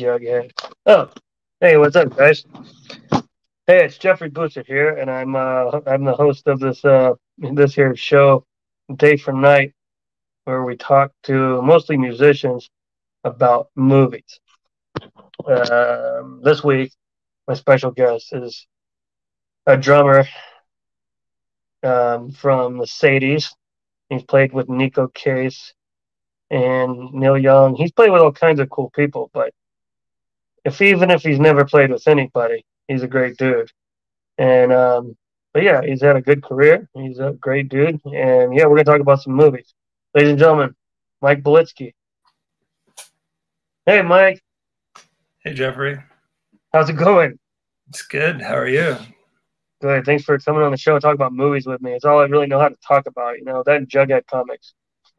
Jughead. Oh, hey, what's up, guys? Hey, it's Jeffrey Bützer here, and I'm uh, I'm the host of this uh, this here show, Day for Night, where we talk to mostly musicians about movies. Um, this week, my special guest is a drummer um, from the Sadies. He's played with Neko Case and Neil Young. He's played with all kinds of cool people, but if even if he's never played with anybody, he's a great dude. And um, but yeah, he's had a good career. He's a great dude, and yeah, we're gonna talk about some movies, ladies and gentlemen. Mike Belitsky. Hey, Mike. Hey, Jeffrey. How's it going? It's good. How are you? Good. Thanks for coming on the show and talk about movies with me. It's all I really know how to talk about. You know that Jughead comics.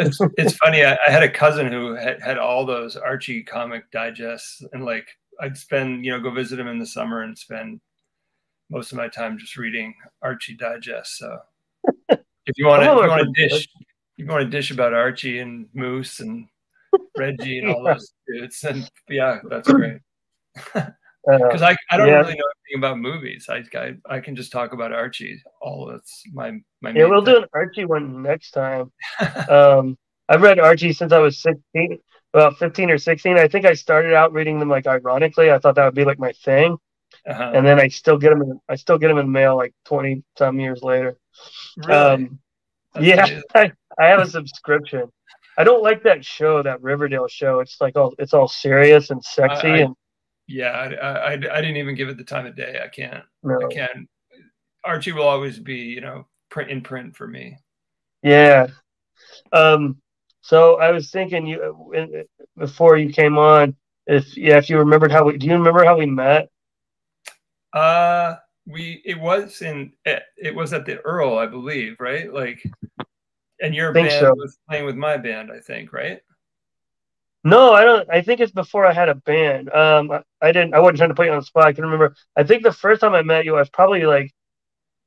it's it's funny. I, I, had a cousin who had, had all those Archie comic digests, and like I'd spend you know go visit him in the summer and spend most of my time just reading Archie digests. So if you want to, you want to dish, you want to dish about Archie and Moose and Reggie and all those dudes, and yeah, that's great. Because I, I don't yeah. really know anything about movies. I, I I can just talk about Archie. All that's my my. Yeah, we'll thing. do an Archie one next time. um, I've read Archie since I was sixteen, about fifteen or sixteen. I think I started out reading them like ironically. I thought that would be like my thing, uh-huh. and then I still get them. In, I still get them in the mail like twenty some years later. Really? Um, yeah, I, I have a subscription. I don't like that show, that Riverdale show. It's like all it's all serious and sexy I, I, and yeah, I, I, I, didn't even give it the time of day. I can't. No. I can't. Archie will always be, you know, print in print for me. Yeah. Um. So I was thinking you before you came on, if yeah, if you remembered how we do you remember how we met? Uh, we it was in it was at the Earl, I believe, right? Like, and your band so. was playing with my band, I think, right? No, I don't. I think it's before I had a band. Um, I, I didn't. I wasn't trying to put you on the spot. I can remember. I think the first time I met you, I was probably like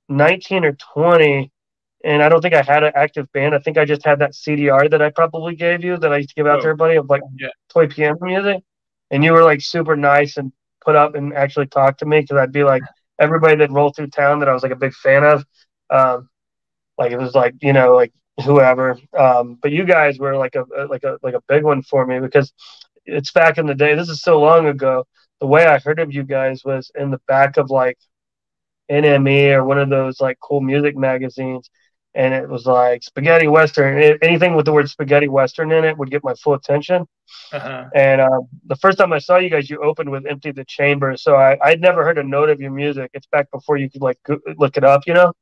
nineteen or twenty, and I don't think I had an active band. I think I just had that CDR that I probably gave you that I used to give out oh, to everybody of like yeah. toy piano music, and you were like super nice and put up and actually talk to me because I'd be like everybody that rolled through town that I was like a big fan of. Um, like it was like you know like whoever. Um, but you guys were like a like a like a big one for me because it's back in the day. This is so long ago. The way I heard of you guys was in the back of like NME or one of those like cool music magazines, and it was like spaghetti western. Anything with the word spaghetti western in it would get my full attention. Uh-huh. And uh, the first time I saw you guys, you opened with "Empty the Chamber," so I I'd never heard a note of your music. It's back before you could like go- look it up, you know.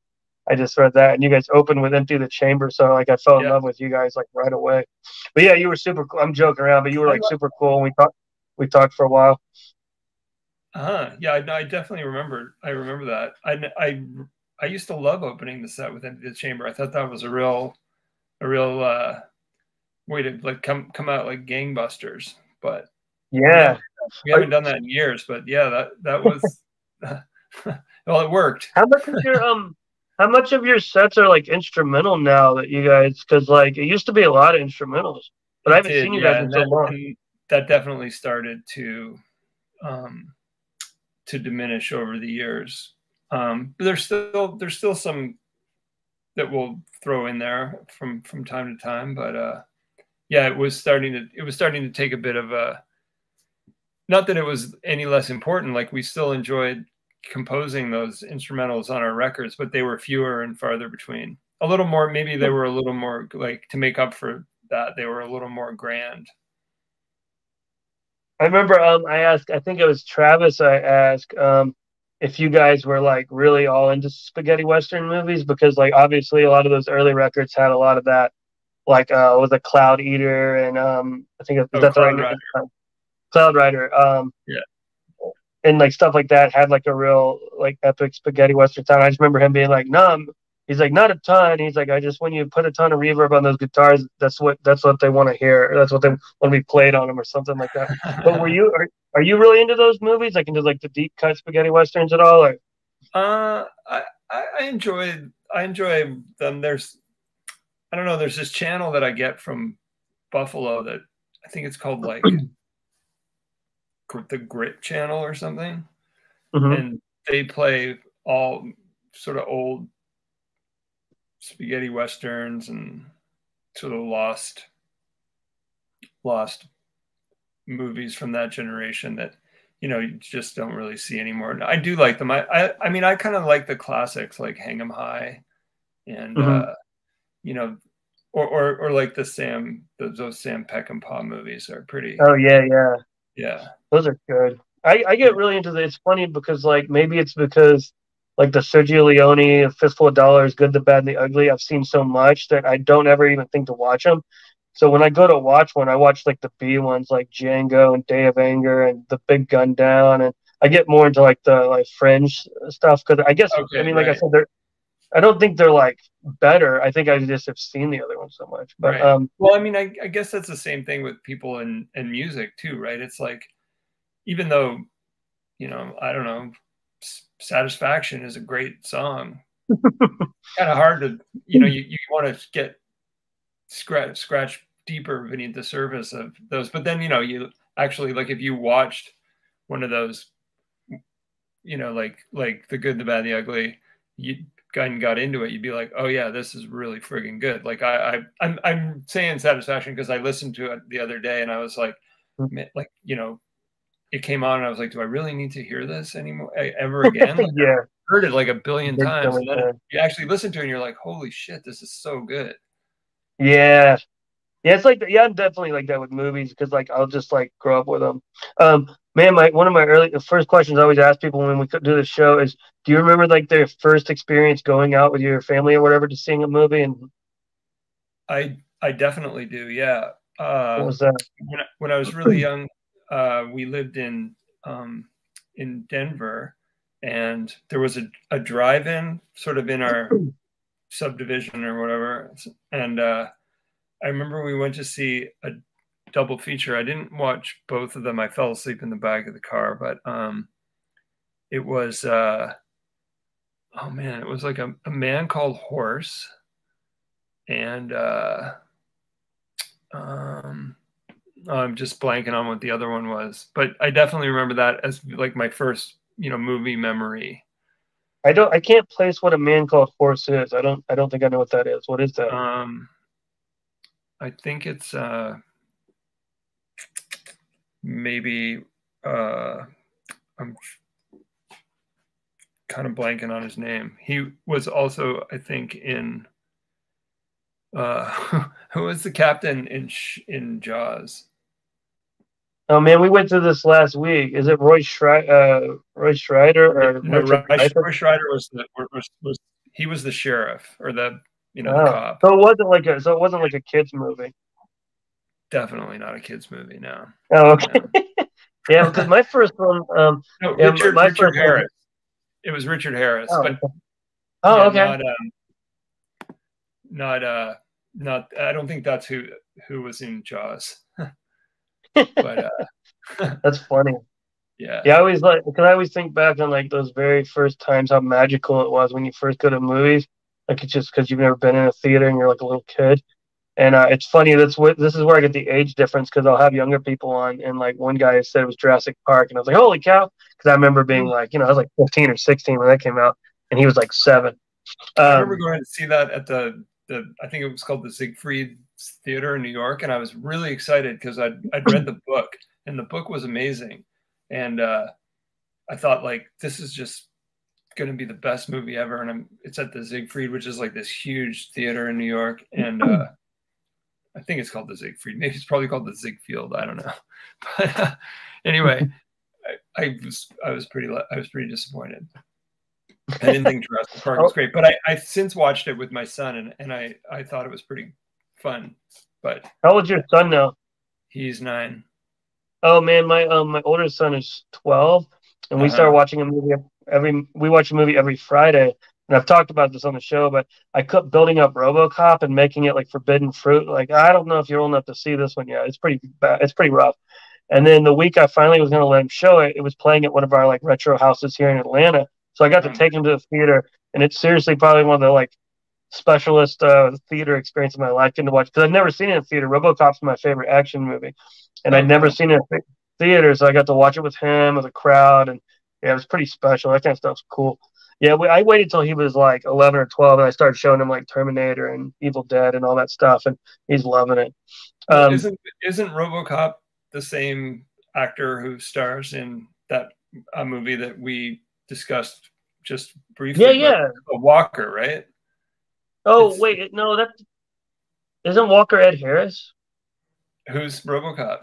I just read that, and you guys opened with "Empty the Chamber," so like I fell in yeah. love with you guys like right away. But yeah, you were super. cool. I'm joking around, but you were like super cool. And we talked. We talked for a while. Uh huh. Yeah, I, I definitely remember. I remember that. I, I I used to love opening the set with "Empty the Chamber." I thought that was a real, a real uh, way to like come come out like gangbusters. But yeah, we haven't done that in years. But yeah, that that was. well, it worked. How much is your um? How much of your sets are like instrumental now that you guys? Because like it used to be a lot of instrumentals, but I haven't did, seen you yeah, guys in so long. That definitely started to um, to diminish over the years. Um, but there's still there's still some that we'll throw in there from from time to time. But uh, yeah, it was starting to it was starting to take a bit of a. Not that it was any less important. Like we still enjoyed composing those instrumentals on our records, but they were fewer and farther between. A little more, maybe they were a little more like to make up for that. They were a little more grand. I remember um, I asked, I think it was Travis. I asked um, if you guys were like really all into spaghetti western movies because like obviously a lot of those early records had a lot of that, like uh, was a Cloud Eater and um, I think oh, that's Cloud right. Rider. Cloud Rider. Um, yeah and like stuff like that had like a real like epic spaghetti western sound. I just remember him being like, numb. he's like not a ton." He's like, "I just when you put a ton of reverb on those guitars, that's what that's what they want to hear. That's what they want to be played on them or something like that." but were you are, are you really into those movies? Like into like the deep cut spaghetti westerns at all? Or? Uh, I I enjoy I enjoy them. There's I don't know. There's this channel that I get from Buffalo that I think it's called like the Grit Channel or something, mm-hmm. and they play all sort of old spaghetti westerns and sort of lost lost movies from that generation that you know you just don't really see anymore. I do like them. I I, I mean I kind of like the classics like Hang 'Em High, and mm-hmm. uh, you know, or, or or like the Sam those, those Sam Peckinpah movies are pretty. Oh yeah, yeah, yeah. Those are good. I I get really into the. It's funny because like maybe it's because like the Sergio Leone, Fistful of Dollars, Good, the Bad, and the Ugly. I've seen so much that I don't ever even think to watch them. So when I go to watch one, I watch like the B ones, like Django and Day of Anger and The Big Gun Down, and I get more into like the like fringe stuff because I guess okay, I mean, right. like I said, they're. I don't think they're like better. I think I just have seen the other one so much. But right. um, well, I mean, I, I guess that's the same thing with people in in music too, right? It's like even though you know, I don't know, Satisfaction is a great song. kind of hard to, you know, you, you want to get scratch scratch deeper beneath the surface of those. But then, you know, you actually like if you watched one of those, you know, like like the good, the bad, the ugly, you got got into it, you'd be like, oh yeah, this is really friggin' good. Like I, I I'm I'm saying satisfaction because I listened to it the other day and I was like, hmm. like you know, it came on and I was like, do I really need to hear this anymore ever again? Like, yeah. I heard it like a billion times. And then you actually listen to it and you're like, holy shit, this is so good. Yeah. Yeah, it's like yeah, I'm definitely like that with movies because like I'll just like grow up with them. Um, man, my one of my early the first questions I always ask people when we do this show is, do you remember like their first experience going out with your family or whatever to seeing a movie? And I I definitely do. Yeah. Uh, what was that? When I, when I was really young, uh, we lived in um, in Denver, and there was a, a drive-in sort of in our subdivision or whatever. And uh, I remember we went to see a double feature. I didn't watch both of them. I fell asleep in the back of the car, but um, it was uh, oh man, it was like a, a man called Horse, and uh, um, I'm just blanking on what the other one was, but I definitely remember that as like my first, you know, movie memory. I don't. I can't place what a man called horse is. I don't. I don't think I know what that is. What is that? Um, I think it's uh, maybe uh, I'm kind of blanking on his name. He was also, I think, in uh, who was the captain in in Jaws? Oh man, we went through this last week. Is it Roy Scheider? Uh, Roy Scheider or no, Roy, Roy Scheider was the was, was, he was the sheriff or the you know oh. cop. So it wasn't like a so it wasn't like a kids movie. Definitely not a kids movie. No. Oh okay. No. yeah, because my first one. Um, no, yeah, Richard, my Richard Harris. One, it was Richard Harris. Oh, but, okay. Oh, yeah, okay. Not, um, not uh, not. I don't think that's who who was in Jaws but uh, that's funny. Yeah. Yeah, I always like because I always think back on like those very first times how magical it was when you first go to movies. Like it's just because you've never been in a theater and you're like a little kid. And uh, it's funny. That's what this is where I get the age difference because I'll have younger people on, and like one guy said it was Jurassic Park, and I was like, "Holy cow!" Because I remember being mm. like, you know, I was like 15 or 16 when that came out, and he was like seven. Um, I remember going to see that at the the I think it was called the Siegfried Theater in New York, and I was really excited because I'd I'd read the book, and the book was amazing, and uh, I thought like this is just going to be the best movie ever, and I'm it's at the Siegfried, which is like this huge theater in New York, and uh, I think it's called the Siegfried. Maybe it's probably called the Ziegfeld. I don't know, but uh, anyway, I, I was I was pretty I was pretty disappointed. I didn't think Jurassic Park was great, but I, I since watched it with my son, and, and I, I thought it was pretty fun. But how old's your son now? He's nine. Oh man, my um my older son is twelve, and uh-huh. we started watching a movie every. We watch a movie every Friday, and I've talked about this on the show. But I kept building up RoboCop and making it like forbidden fruit. Like I don't know if you're old enough to see this one yet. It's pretty bad. It's pretty rough. And then the week I finally was going to let him show it, it was playing at one of our like retro houses here in Atlanta. So I got to mm. take him to the theater, and it's seriously probably one of the like specialist uh, theater experience in my life getting to watch because I've never seen it in theater. RoboCop's my favorite action movie, and I'd never seen it in theater, so I got to watch it with him with a crowd, and yeah, it was pretty special. That kind of stuff's cool. Yeah, we, I waited till he was like 11 or 12, and I started showing him like Terminator and Evil Dead and all that stuff, and he's loving it. Um, isn't isn't RoboCop the same actor who stars in that a movie that we discussed just briefly? Yeah, yeah. Walker, right? Oh it's, wait, no, that isn't Walker Ed Harris. Who's RoboCop?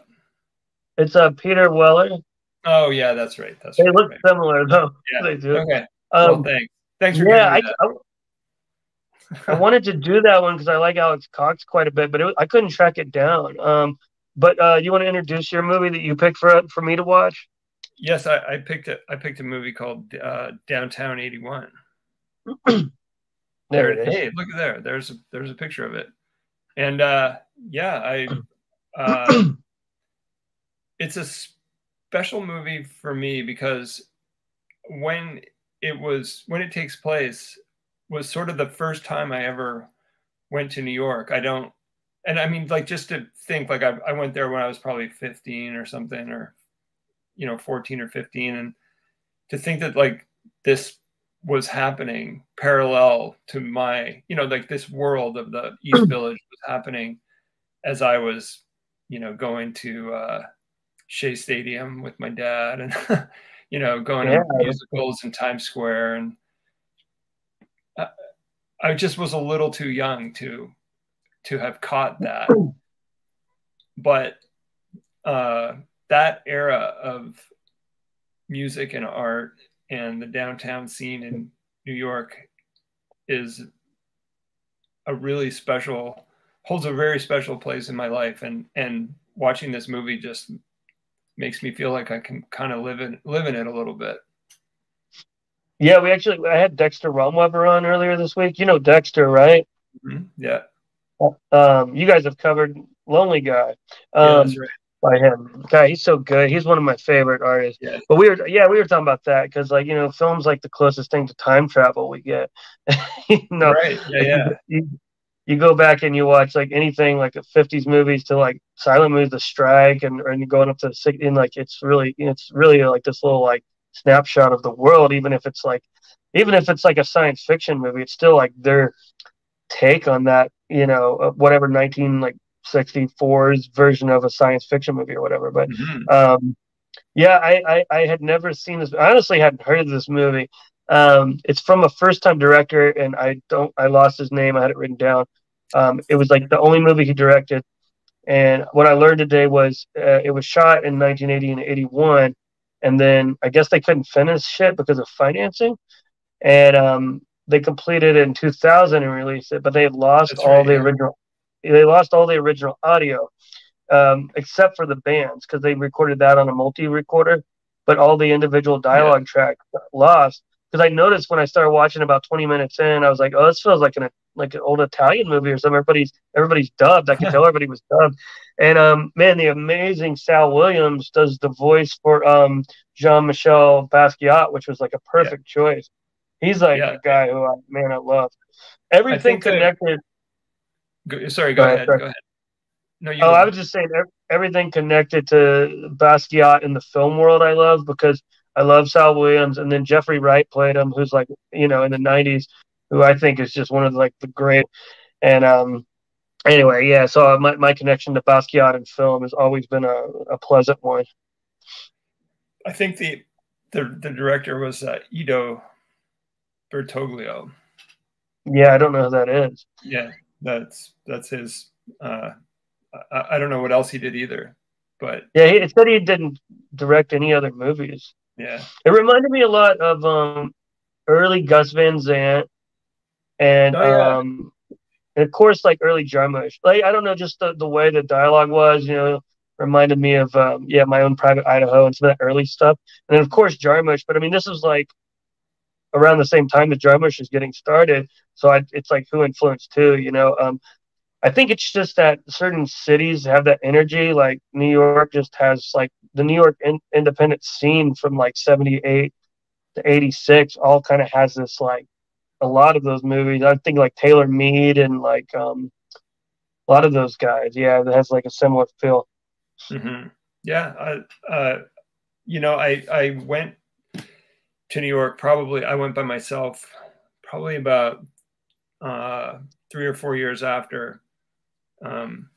It's uh Peter Weller. Oh yeah, that's right. That's they right, look right. similar though. Yeah. They do. Okay. Um, well, thanks. Thanks for yeah. I, I, I, wanted to do that one because I like Alex Cox quite a bit, but it, I couldn't track it down. Um, but uh, you want to introduce your movie that you picked for for me to watch? Yes, I, I picked it. I picked a movie called uh, Downtown '81. there it is. Hey, look at there. There's a, there's a picture of it, and uh, yeah, I. Uh, it's a special movie for me because when it was when it takes place was sort of the first time I ever went to New York. I don't, and I mean, like just to think, like I, I went there when I was probably 15 or something, or you know, 14 or 15, and to think that like this was happening parallel to my, you know, like this world of the East Village was happening as I was, you know, going to uh, Shea Stadium with my dad and you know going yeah. to musicals in Times Square and I, I just was a little too young to to have caught that but uh, that era of music and art and the downtown scene in New York is a really special holds a very special place in my life and and watching this movie just makes me feel like I can kind of live in live in it a little bit. Yeah, we actually I had Dexter Romweber on earlier this week. You know Dexter, right? Mm-hmm. Yeah. Um, you guys have covered Lonely Guy. Um, yeah, right. By him, guy, he's so good. He's one of my favorite artists. Yeah. But we were, yeah, we were talking about that because, like, you know, films like the closest thing to time travel we get. you know, right? Yeah, yeah. You, you go back and you watch like anything like the 50s movies to like silent movies the strike and and going up to the and like it's really it's really like this little like snapshot of the world even if it's like even if it's like a science fiction movie it's still like their take on that you know whatever 19 like 64's version of a science fiction movie or whatever but mm-hmm. um yeah I, I i had never seen this i honestly hadn't heard of this movie um, it's from a first time director, and I don't, I lost his name. I had it written down. Um, it was like the only movie he directed. And what I learned today was uh, it was shot in 1980 and 81. And then I guess they couldn't finish it because of financing. And um, they completed it in 2000 and released it, but they lost That's all right, the yeah. original. They lost all the original audio, um, except for the bands, because they recorded that on a multi recorder. But all the individual dialogue yeah. tracks lost because I noticed when I started watching about 20 minutes in, I was like, oh, this feels like an like an old Italian movie or something. Everybody's everybody's dubbed. I could tell everybody was dubbed. And um, man, the amazing Saul Williams does the voice for um Jean Michel Basquiat, which was like a perfect yeah. choice. He's like yeah. a guy who I, man I love. Everything connected. Go, sorry, go, go ahead. Sorry. Go ahead. No, you. Oh, I was just saying everything connected to Basquiat in the film world. I love because I love Saul Williams, and then Jeffrey Wright played him, who's like you know in the '90s, who I think is just one of the, like the great. And um, anyway, yeah. So my my connection to Basquiat in film has always been a, a pleasant one. I think the the the director was uh, Edo Bertoglio. Yeah, I don't know who that is. Yeah, that's that's his. Uh, I, I don't know what else he did either, but yeah, it said he didn't direct any other movies. Yeah. It reminded me a lot of um, early Gus Van Sant and oh, yeah. um, and of course like early Jarmusch. Like I don't know, just the, the way the dialogue was, you know, reminded me of um, yeah, my own private Idaho and some of that early stuff. And then of course Jarmusch, but I mean this was like around the same time that Jarmusch is getting started. So I, it's like who influenced who, you know. Um, I think it's just that certain cities have that energy. Like New York just has like the New York in, independent scene from like 78 to 86 all kind of has this like a lot of those movies. I think like Taylor Mead and like um, a lot of those guys. Yeah, that has like a similar feel. Mm-hmm. Yeah, I, uh, you know, I I went to New York. Probably I went by myself. Probably about uh, three or four years after um,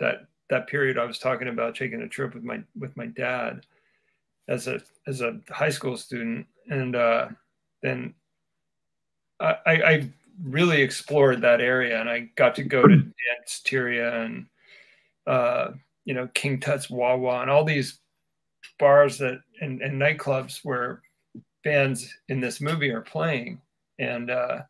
that that period I was talking about taking a trip with my with my dad as a as a high school student, and uh, then I, I really explored that area, and I got to go to Danceteria and uh, you know King Tut's Wah-Wah and all these bars that and, and nightclubs where bands in this movie are playing, and uh,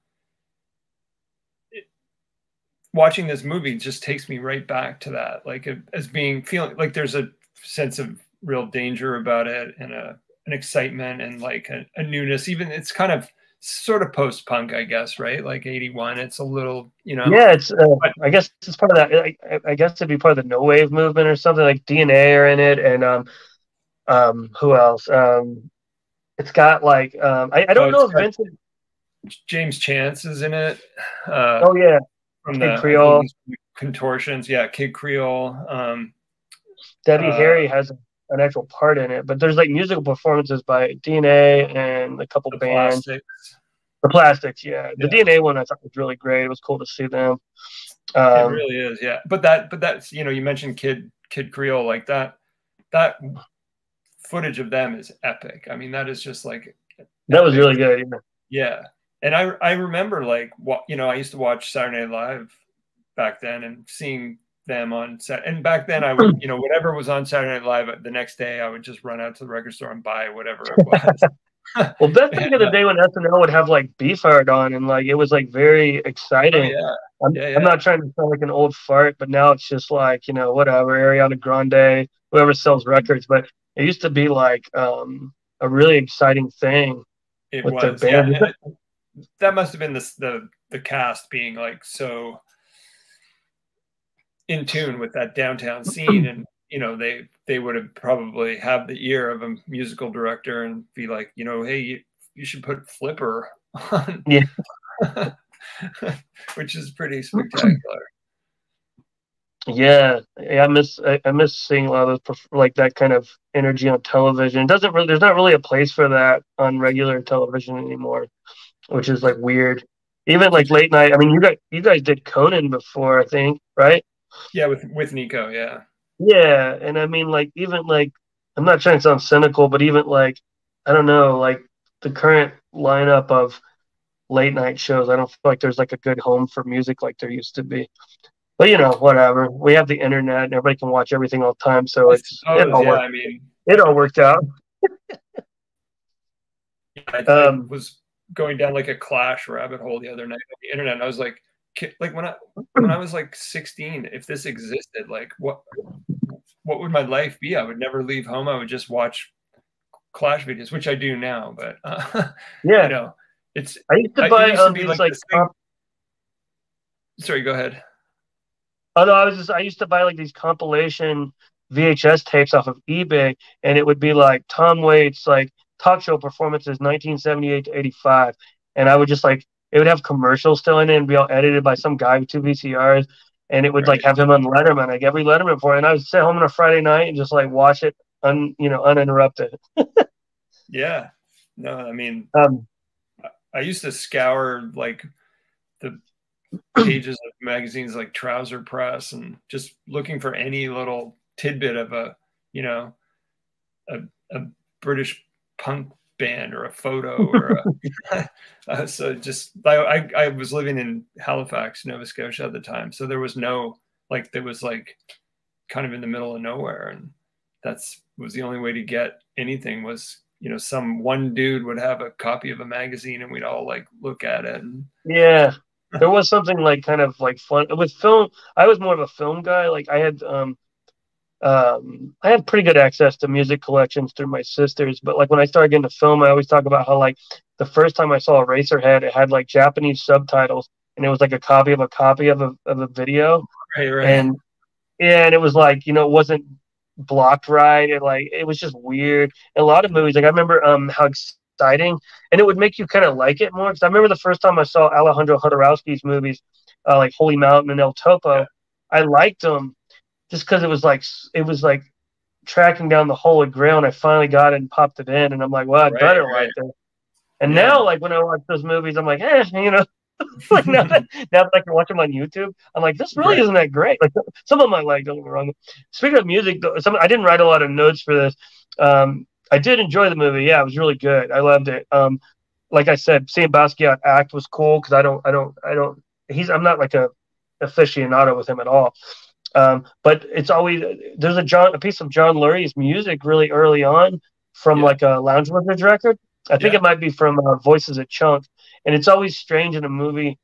watching this movie just takes me right back to that, like as being feeling like there's a sense of real danger about it and a an excitement and like a, a newness. Even it's kind of sort of post punk, I guess, right? Like '81. It's a little, you know. Yeah, it's. Uh, I guess it's part of that. I, I, guess it'd be part of the no wave movement or something like DNA are in it, and um, um, who else? Um, it's got like um, I, I don't oh, know if Vincent James Chance is in it. Uh, oh yeah, from Kid the Creole contortions. Yeah, Kid Creole. Um, Debbie uh, Harry has an actual part in it, but there's like musical performances by DNA and a couple bands. Plastics. The Plastics, yeah. The yeah. DNA one I thought was really great. It was cool to see them. Um, it really is, yeah. But that, but that's you know, you mentioned Kid Kid Creole like that. That footage of them is epic. I mean, that is just like that was really good. Yeah. yeah and I I remember like what you know I used to watch Saturday Night Live back then and seeing them on set. And back then I would you know whatever was on Saturday Night Live the next day I would just run out to the record store and buy whatever it was. well, back back in the day when SNL would have like Beefheart on and like it was like very exciting. Oh, yeah. I'm, yeah, yeah. I'm not trying to sound like an old fart, but now it's just like you know whatever Ariana Grande, whoever sells records. But it used to be like um, a really exciting thing. It with was, their band. That must have been the, the the cast being like so in tune with that downtown scene. And you know they they would have probably have the ear of a musical director and be like you know hey you, you should put flipper on. Yeah. Which is pretty spectacular. Yeah, yeah, I miss I, I, miss seeing a lot of like that kind of energy on television. It doesn't really there's not really a place for that on regular television anymore which is like weird. Even like late night. I mean, you guys you guys did Conan before, I think, right? Yeah, with with Nico, yeah. Yeah, and I mean, like even like I'm not trying to sound cynical, but even like I don't know, like the current lineup of late night shows, I don't feel like there's like a good home for music like there used to be. But you know, whatever. We have the internet and everybody can watch everything all the time, so it's it all yeah, worked. I mean, it all worked out. I, um, was going down like a clash rabbit hole the other night on the internet. And I was like, like when I when I was like 16, if this existed, like what what would my life be? I would never leave home. I would just watch Clash videos, which I do now. But uh, yeah, you know, it's I used to buy um, like, like comp- sorry, go ahead. Oh no, I was just I used to buy like these compilation VHS tapes off of eBay, and it would be like Tom Waits like talk show performances 1978 to 85 and i would just like it would have commercials still in it and be all edited by some guy with two vcrs and it would right. like have him on letterman. Like every letterman for it. And i would sit home on a friday night and just like watch it un you know uninterrupted. Yeah. No i mean um i used to scour like the pages of magazines like trouser press and just looking for any little tidbit of a you know a, a british punk band or a photo or a, uh, so just I, I was living in Halifax, Nova Scotia at the time, so there was no like there was like kind of in the middle of nowhere, and that's was the only way to get anything was you know some one dude would have a copy of a magazine and we'd all like look at it. And, yeah, there was something like kind of like fun with film. I was more of a film guy. Like I had um um, I had pretty good access to music collections through my sisters, but like when I started getting to film, I always talk about how like the first time I saw Eraserhead, it had like Japanese subtitles, and it was like a copy of a copy of a of a video, right, right. and yeah, and it was like you know it wasn't blocked right, and like it was just weird. And a lot of movies, like I remember um how exciting, and it would make you kind of like it more. Because I remember the first time I saw Alejandro Jodorowsky's movies, uh, like Holy Mountain and El Topo, yeah. I liked them just because it was like it was like tracking down the Holy Grail, and I finally got it and popped it in, and I'm like, well, I right, better right. like it. And yeah. now, like when I watch those movies, I'm like, eh, you know, like now that now that I can watch them on YouTube, I'm like, this really right. isn't that great. Like some of my like, don't get me wrong. Speaking of music, some I didn't write a lot of notes for this. Um, I did enjoy the movie. Yeah, it was really good. I loved it. Um, like I said, seeing Basquiat act was cool because I don't, I don't, I don't. He's I'm not like a aficionado with him at all. Um, but it's always there's a John a piece of John Lurie's music really early on from yeah. like a Lounge Lizards record. I think yeah. it might be from uh, Voice of Chunk, and it's always strange in a movie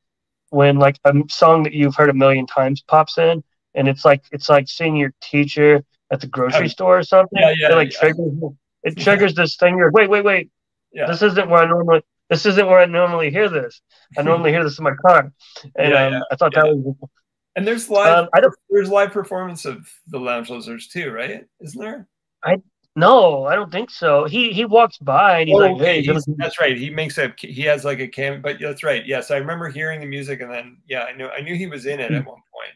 when like a song that you've heard a million times pops in, and it's like it's like seeing your teacher at the grocery store or something. Yeah, yeah, it like yeah. triggers it triggers this thing. You're wait, wait, wait. Yeah. This isn't where I normally this isn't where I normally hear this. I normally hear this in my car, and um, I thought that was. And there's live. Um, I don't, there's live performance of the Lounge Lizards too, right? Isn't there? I no, I don't think so. He he walks by and he's oh, like, "Hey, he's, that's right." He makes a he has like a cam, but that's right. Yes, I remember hearing the music, and then yeah, I knew I knew he was in it at one point.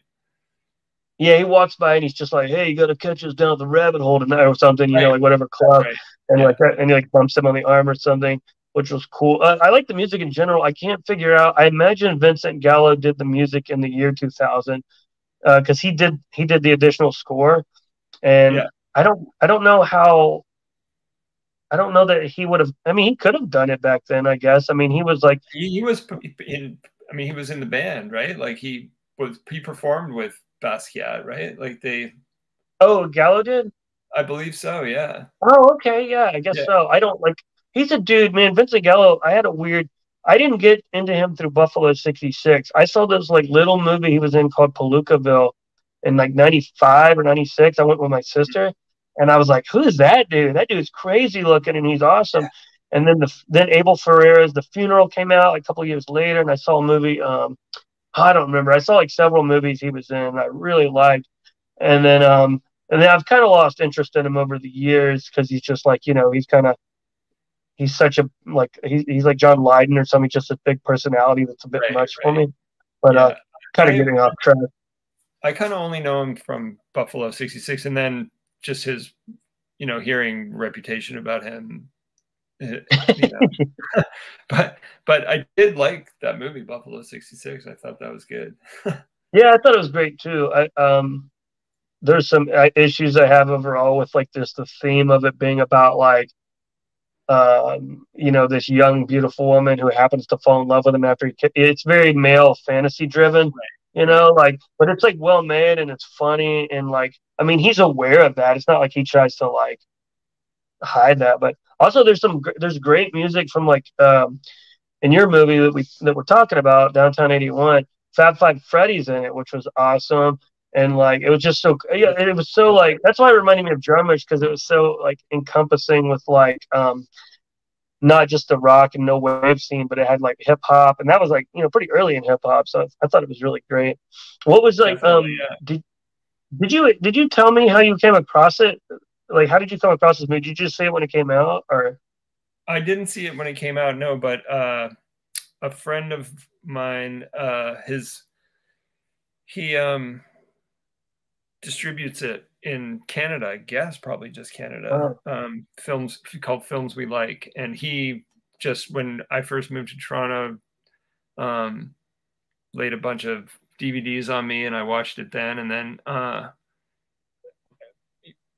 Yeah, he walks by and he's just like, "Hey, you got to catch us down at the rabbit hole tonight or something," you right. know, like whatever club, right. and yeah. like and he like bumps him on the arm or something, which was cool. Uh, I like the music in general. I can't figure out. I imagine Vincent Gallo did the music in the year 2000 because uh, he did he did the additional score, and yeah. I don't I don't know how I don't know that he would have. I mean, he could have done it back then. I guess. I mean, he was like he, he, was in. I mean, he was in the band, right? Like he was. He performed with Basquiat, right? Like they. Oh, Gallo did. I believe so. Yeah. Oh, okay. Yeah, I guess yeah. so. I don't like. He's a dude, man. Vincent Gallo. I had a weird. I didn't get into him through Buffalo '66. I saw this like little movie he was in called Palookaville in like '95 or '96. I went with my sister and I was like, "Who's that dude? That dude's crazy looking, and he's awesome." And then the then Abel Ferrara's The Funeral came out a couple years later, and I saw a movie. Um, I don't remember. I saw like several movies he was in. I really liked, and then um, and then I've kind of lost interest in him over the years because he's just like you know he's kind of he's such a like he's, he's like John Lydon or something, just a big personality that's a bit right, much right. for me. But uh, yeah. uh, kind of getting off track. I kind of only know him from Buffalo '66, and then just his, you know, hearing reputation about him. Eh, you know. but but I did like that movie Buffalo '66. I thought that was good. yeah, I thought it was great too. I um, there's some uh, issues I have overall with like just the theme of it being about like um, you know, this young, beautiful woman who happens to fall in love with him after he. It's very male fantasy driven, right you know, like, but it's like well made and it's funny and like, I mean, he's aware of that. It's not like he tries to like hide that, but also there's some there's great music from like um in your movie that we that we're talking about, Downtown '81. Fab Five Freddy's in it, which was awesome, and like it was just so yeah, it was so like that's why it reminded me of Drummers because it was so like encompassing with like um not just the rock and no wave scene, but it had like hip hop, and that was like you know pretty early in hip hop. So I thought it was really great. What was like? Definitely, um, yeah. did did you did you tell me how you came across it? Like, how did you come across this movie? Did you just see it when it came out, or? I didn't see it when it came out. No, but uh, a friend of mine, uh, his he um distributes it in Canada, I guess, probably just Canada. Oh. Um, films called Films We Like, and he just when I first moved to Toronto, um, laid a bunch of DVDs on me, and I watched it then, and then uh,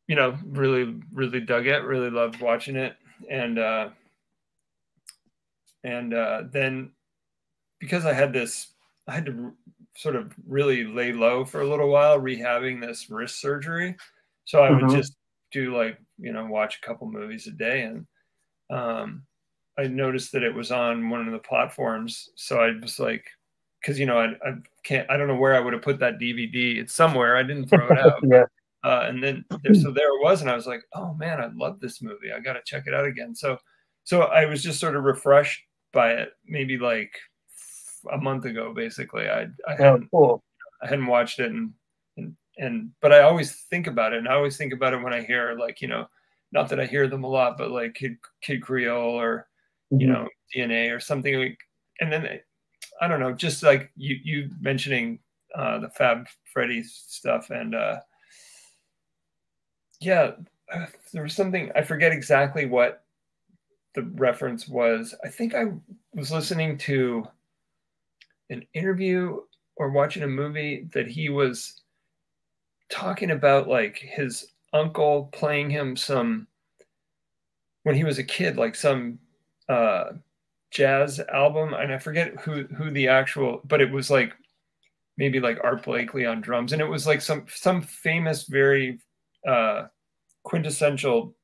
you know, really, really dug it, really loved watching it, and uh, and uh, then because I had this, I had to sort of really lay low for a little while rehabbing this wrist surgery. So I would mm-hmm. just do like, you know, watch a couple movies a day. And um, I noticed that it was on one of the platforms. So I was like, because, you know, I, I can't, I don't know where I would have put that DVD. It's somewhere. I didn't throw it out. yeah. Uh, and then there, so there it was. And I was like, oh man, I love this movie. I got to check it out again. So, so I was just sort of refreshed by it, maybe like a month ago, basically. I I oh, hadn't, cool. I hadn't watched it, and, and and but I always think about it, and I always think about it when I hear like you know, not that I hear them a lot, but like Kid Kid Creole or mm-hmm. you know, DNA or something like, and then I don't know, just like you you mentioning uh, the Fab Freddy stuff and uh, yeah, there was something I forget exactly what the reference was. I think I was listening to an interview or watching a movie that he was talking about like his uncle playing him some when he was a kid, like some uh, jazz album, and I forget who who the actual, but it was like maybe like Art Blakey on drums, and it was like some some famous, very uh, quintessential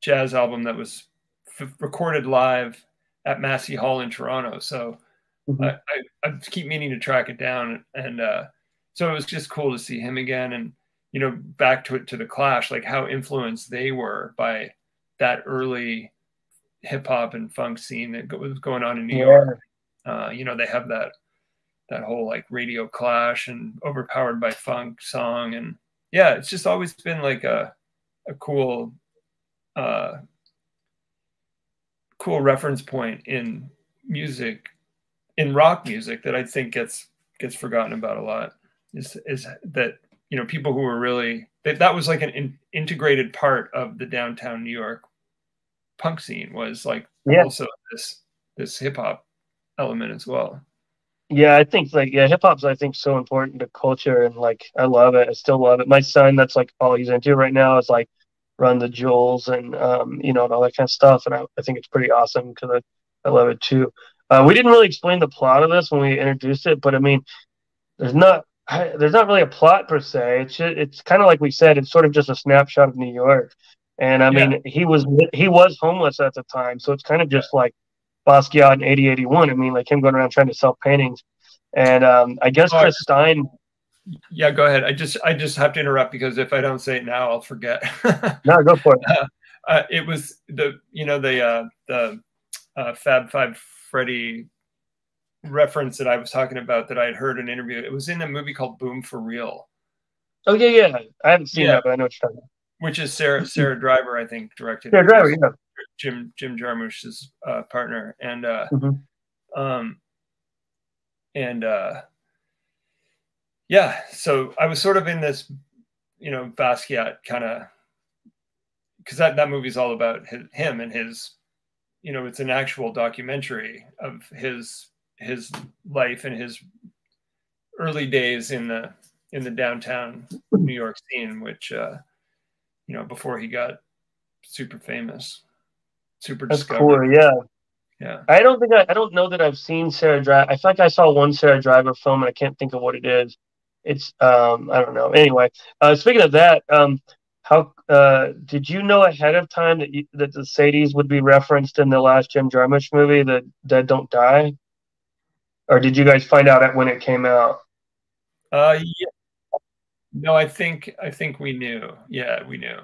jazz album that was recorded live at Massey Hall in Toronto. So mm-hmm. I, I, I, keep meaning to track it down, and uh, so it was just cool to see him again, and you know, back to it to the Clash, like how influenced they were by that early hip hop and funk scene that was going on in New yeah. York. Uh, you know, they have that that whole like radio clash and overpowered by funk song, and yeah, it's just always been like a a cool uh, cool reference point in music, in rock music that I think gets gets forgotten about a lot. Is is that you know people who were really that that was like an in, integrated part of the downtown New York punk scene was like yeah. also this this hip hop element as well. Yeah, I think like yeah, hip hop's I think so important to culture and like I love it. I still love it. My son, that's like all he's into right now is like run the jewels and um, you know and all that kind of stuff. And I, I think it's pretty awesome because I, I love it too. Uh, we didn't really explain the plot of this when we introduced it, but I mean, there's not there's not really a plot per se. It's just, it's kind of like we said. It's sort of just a snapshot of New York. And I mean, yeah. he was he was homeless at the time, so it's kind of just like Basquiat in 8081. I mean, like him going around trying to sell paintings. And um, I guess Chris Stein yeah, go ahead. I just I just have to interrupt because if I don't say it now, I'll forget. no, go for it. Uh, uh, it was the you know the uh, the uh, Fab Five Freddy reference that I was talking about that I had heard in an interview. It was in a movie called Boom for Real. Oh yeah, yeah. I haven't seen yeah. that, but I know what you're talking about. Which is Sarah Sarah Driver, I think, directed. Sarah Driver, yeah. Jim Jim Jarmusch's uh, partner, and uh, mm-hmm. um, and uh, yeah, so I was sort of in this, you know, Basquiat kind of, because that, that movie's all about his, him and his, you know, it's an actual documentary of his his life and his early days in the in the downtown New York scene, which uh, you know, before he got super famous, super That's discovered. cool. Yeah, yeah. I don't think I, I don't know that I've seen Sarah Driver. I feel like I saw one Sarah Driver film and I can't think of what it is it's um, I don't know. Anyway, uh, speaking of that, um, how uh, did you know ahead of time that you, that the Sadies would be referenced in the last Jim Jarmusch movie, The Dead Don't Die, or did you guys find out when it came out? Uh, yeah. No, I think I think we knew. Yeah, we knew.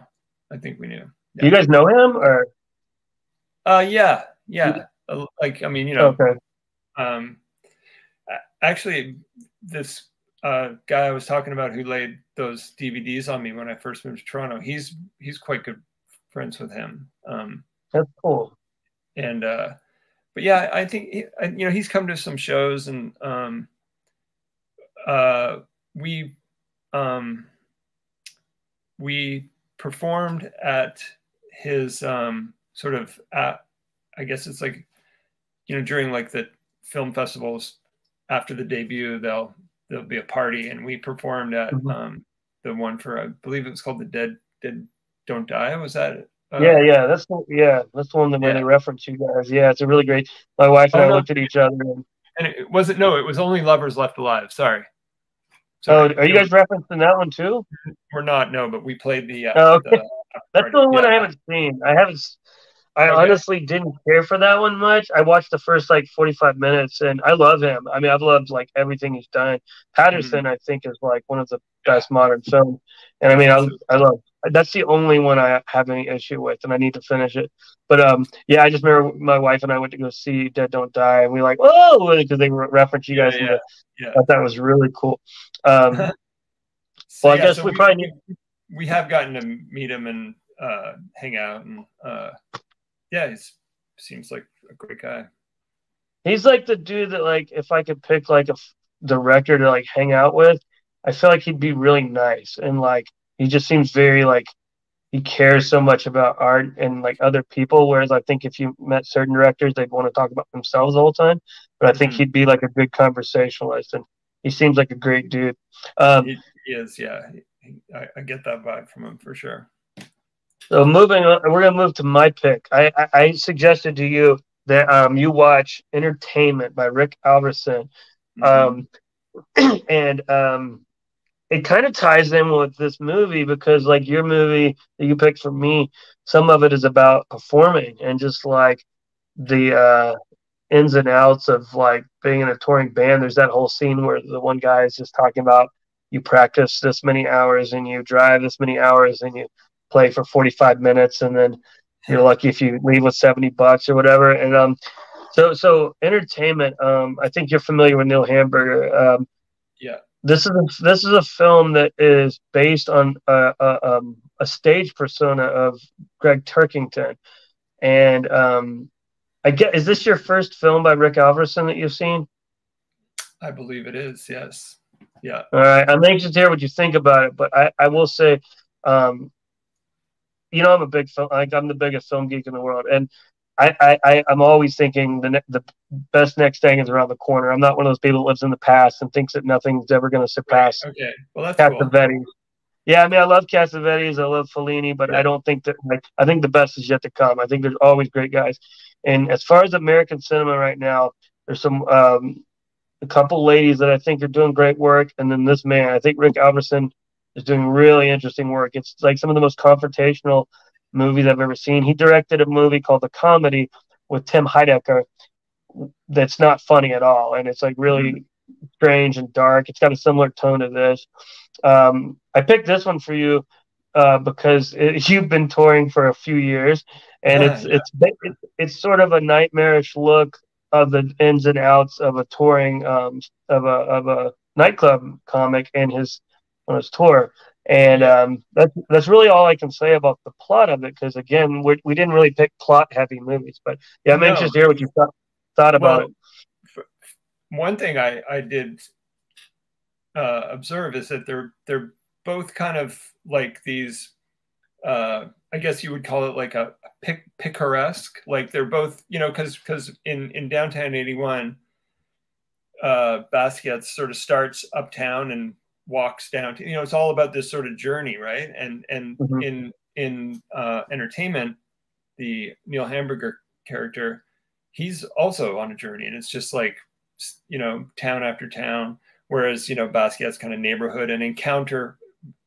I think we knew. Yeah. Do you guys know him or? Uh, yeah, yeah. Like I mean, you know. Okay. Um, actually, this uh, guy I was talking about who laid those DVDs on me when I first moved to Toronto. He's he's quite good friends with him. Um, That's cool. And uh, but yeah, I think he, you know he's come to some shows and um, uh, we um, we performed at his um, sort of at, I guess it's like you know during like the film festivals after the debut they'll there'll be a party, and we performed at mm-hmm. um, the one for I believe it was called the Dead Dead Don't Die. Was that? Uh, yeah, yeah, that's the, yeah, that's the one that yeah. they reference you guys. Yeah, it's a really great. My wife and oh, I no. looked at each other, and, and it wasn't. No, it was only lovers left alive. Sorry. Sorry. Oh, are you guys referencing that one too? We're not, no, but we played the. Uh, oh, okay. The, that's the one yeah. I haven't seen. I haven't I okay. honestly didn't care for that one much. I watched the first like 45 minutes and I love him. I mean, I've loved like everything he's done. Paterson, mm-hmm. I think, is like one of the best modern films. And I mean, I, I love that's the only one I have any issue with, and I need to finish it. But um, yeah, I just remember my wife and I went to go see Dead Don't Die, and we like, oh, because they reference you guys. Yeah, yeah, yeah. thought that was really cool. Um, so, well, I yeah, guess so we, we, probably need... we have gotten to meet him and uh, hang out and uh, yeah, he seems like a great guy. He's like the dude that like if I could pick like a director to like hang out with, I feel like he'd be really nice and like he just seems very like he cares so much about art and like other people. Whereas I think if you met certain directors, they'd want to talk about themselves the whole time. But I think Mhm. he'd be like a good conversationalist, and he seems like a great dude. Um, He, he is, yeah. He- I, I get that vibe from him for sure. So moving on, we're gonna move to my pick. I I, I suggested to you that um you watch Entertainment by Rick Alverson. Mhm. Um, and um, it kind of ties in with this movie because, like your movie that you picked for me, some of it is about performing and just like the uh, ins and outs of like being in a touring band. There's that whole scene where the one guy is just talking about you practice this many hours and you drive this many hours and you play for 45 minutes and then you're lucky if you leave with 70 bucks or whatever. And um, so so entertainment. Um, I think you're familiar with Neil Hamburger. Um, yeah. this is a, this is a film that is based on a, a, um, a stage persona of Gregg Turkington, and um, I get is this your first film by Rick Alverson that you've seen? I believe it is. Yes. Yeah. All right, I'm anxious to hear what you think about it, but I, I will say, um, you know, I'm a big film, like I'm the biggest film geek in the world, and I, I, I'm always thinking the ne- the best next thing is around the corner. I'm not one of those people that lives in the past and thinks that nothing's ever going to surpass Okay. Well, that's cool. Cassavetes. Yeah, I mean, I love Cassavetes, I love Fellini, but Yeah. I don't think that like I think the best is yet to come. I think there's always great guys, and as far as American cinema right now, there's some um, a couple ladies that I think are doing great work, and then this man, I think Rick Alverson is doing really interesting work. It's like some of the most confrontational movies I've ever seen. He directed a movie called The Comedy with Tim Heidecker that's not funny at all, and it's like really strange and dark. It's got a similar tone to this. Um, I picked this one for you uh, because it, you've been touring for a few years, and Yeah, it's yeah. it's it's it's sort of a nightmarish look of the ins and outs of a touring um, of a of a nightclub comic and his on his tour. And um, that's that's really all I can say about the plot of it because again we we didn't really pick plot heavy movies, but yeah, I'm No. anxious to hear what you thought, thought about Well, it. one thing I, I did uh, observe is that they're they're both kind of like these. Uh, I guess you would call it like a pic- picaresque. Like they're both, you know, because because in in downtown '81, uh, Basquiat sort of starts uptown and walks down. To, you know, it's all about this sort of journey, right? And and Mhm. in in uh, entertainment, the Neil Hamburger character, he's also on a journey, and it's just like you know town after town. Whereas you know Basquiat's kind of neighborhood and encounter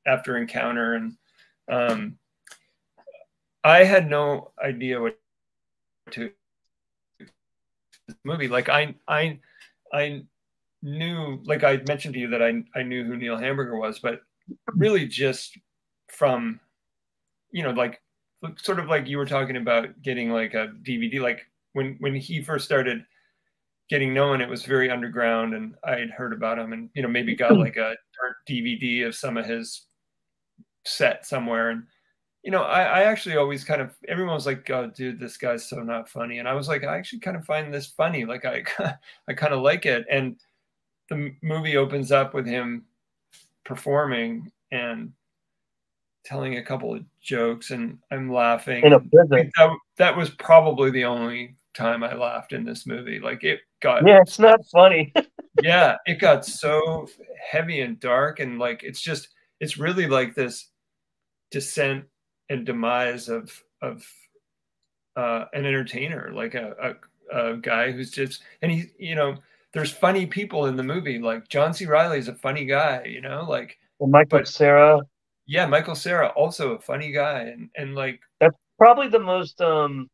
after encounter, and um, I had no idea what to this movie. Like I I I knew, like I mentioned to you that I I knew who Neil Hamburger was, but really just from you know like sort of like you were talking about getting like a DVD. Like when when he first started getting known, it was very underground, and I had heard about him, and you know maybe got hmm. like a DVD of some of his set somewhere, and you know I, I actually always kind of everyone was like, "Oh, dude, this guy's so not funny," and I was like, I actually kind of find this funny. Like I I kind of like it, and the movie opens up with him performing and telling a couple of jokes, and I'm laughing. In a prison. that, that was probably the only time I laughed in this movie. Like it got Yeah, it's not funny. yeah, it got so heavy and dark, and like it's just it's really like this descent and demise of of uh, an entertainer, like a, a a guy who's just and he you know there's funny people in the movie like John C. Reilly's a funny guy, you know, like Well, Michael But- Cera, yeah, Michael Cera also a funny guy, and and like that's probably the most um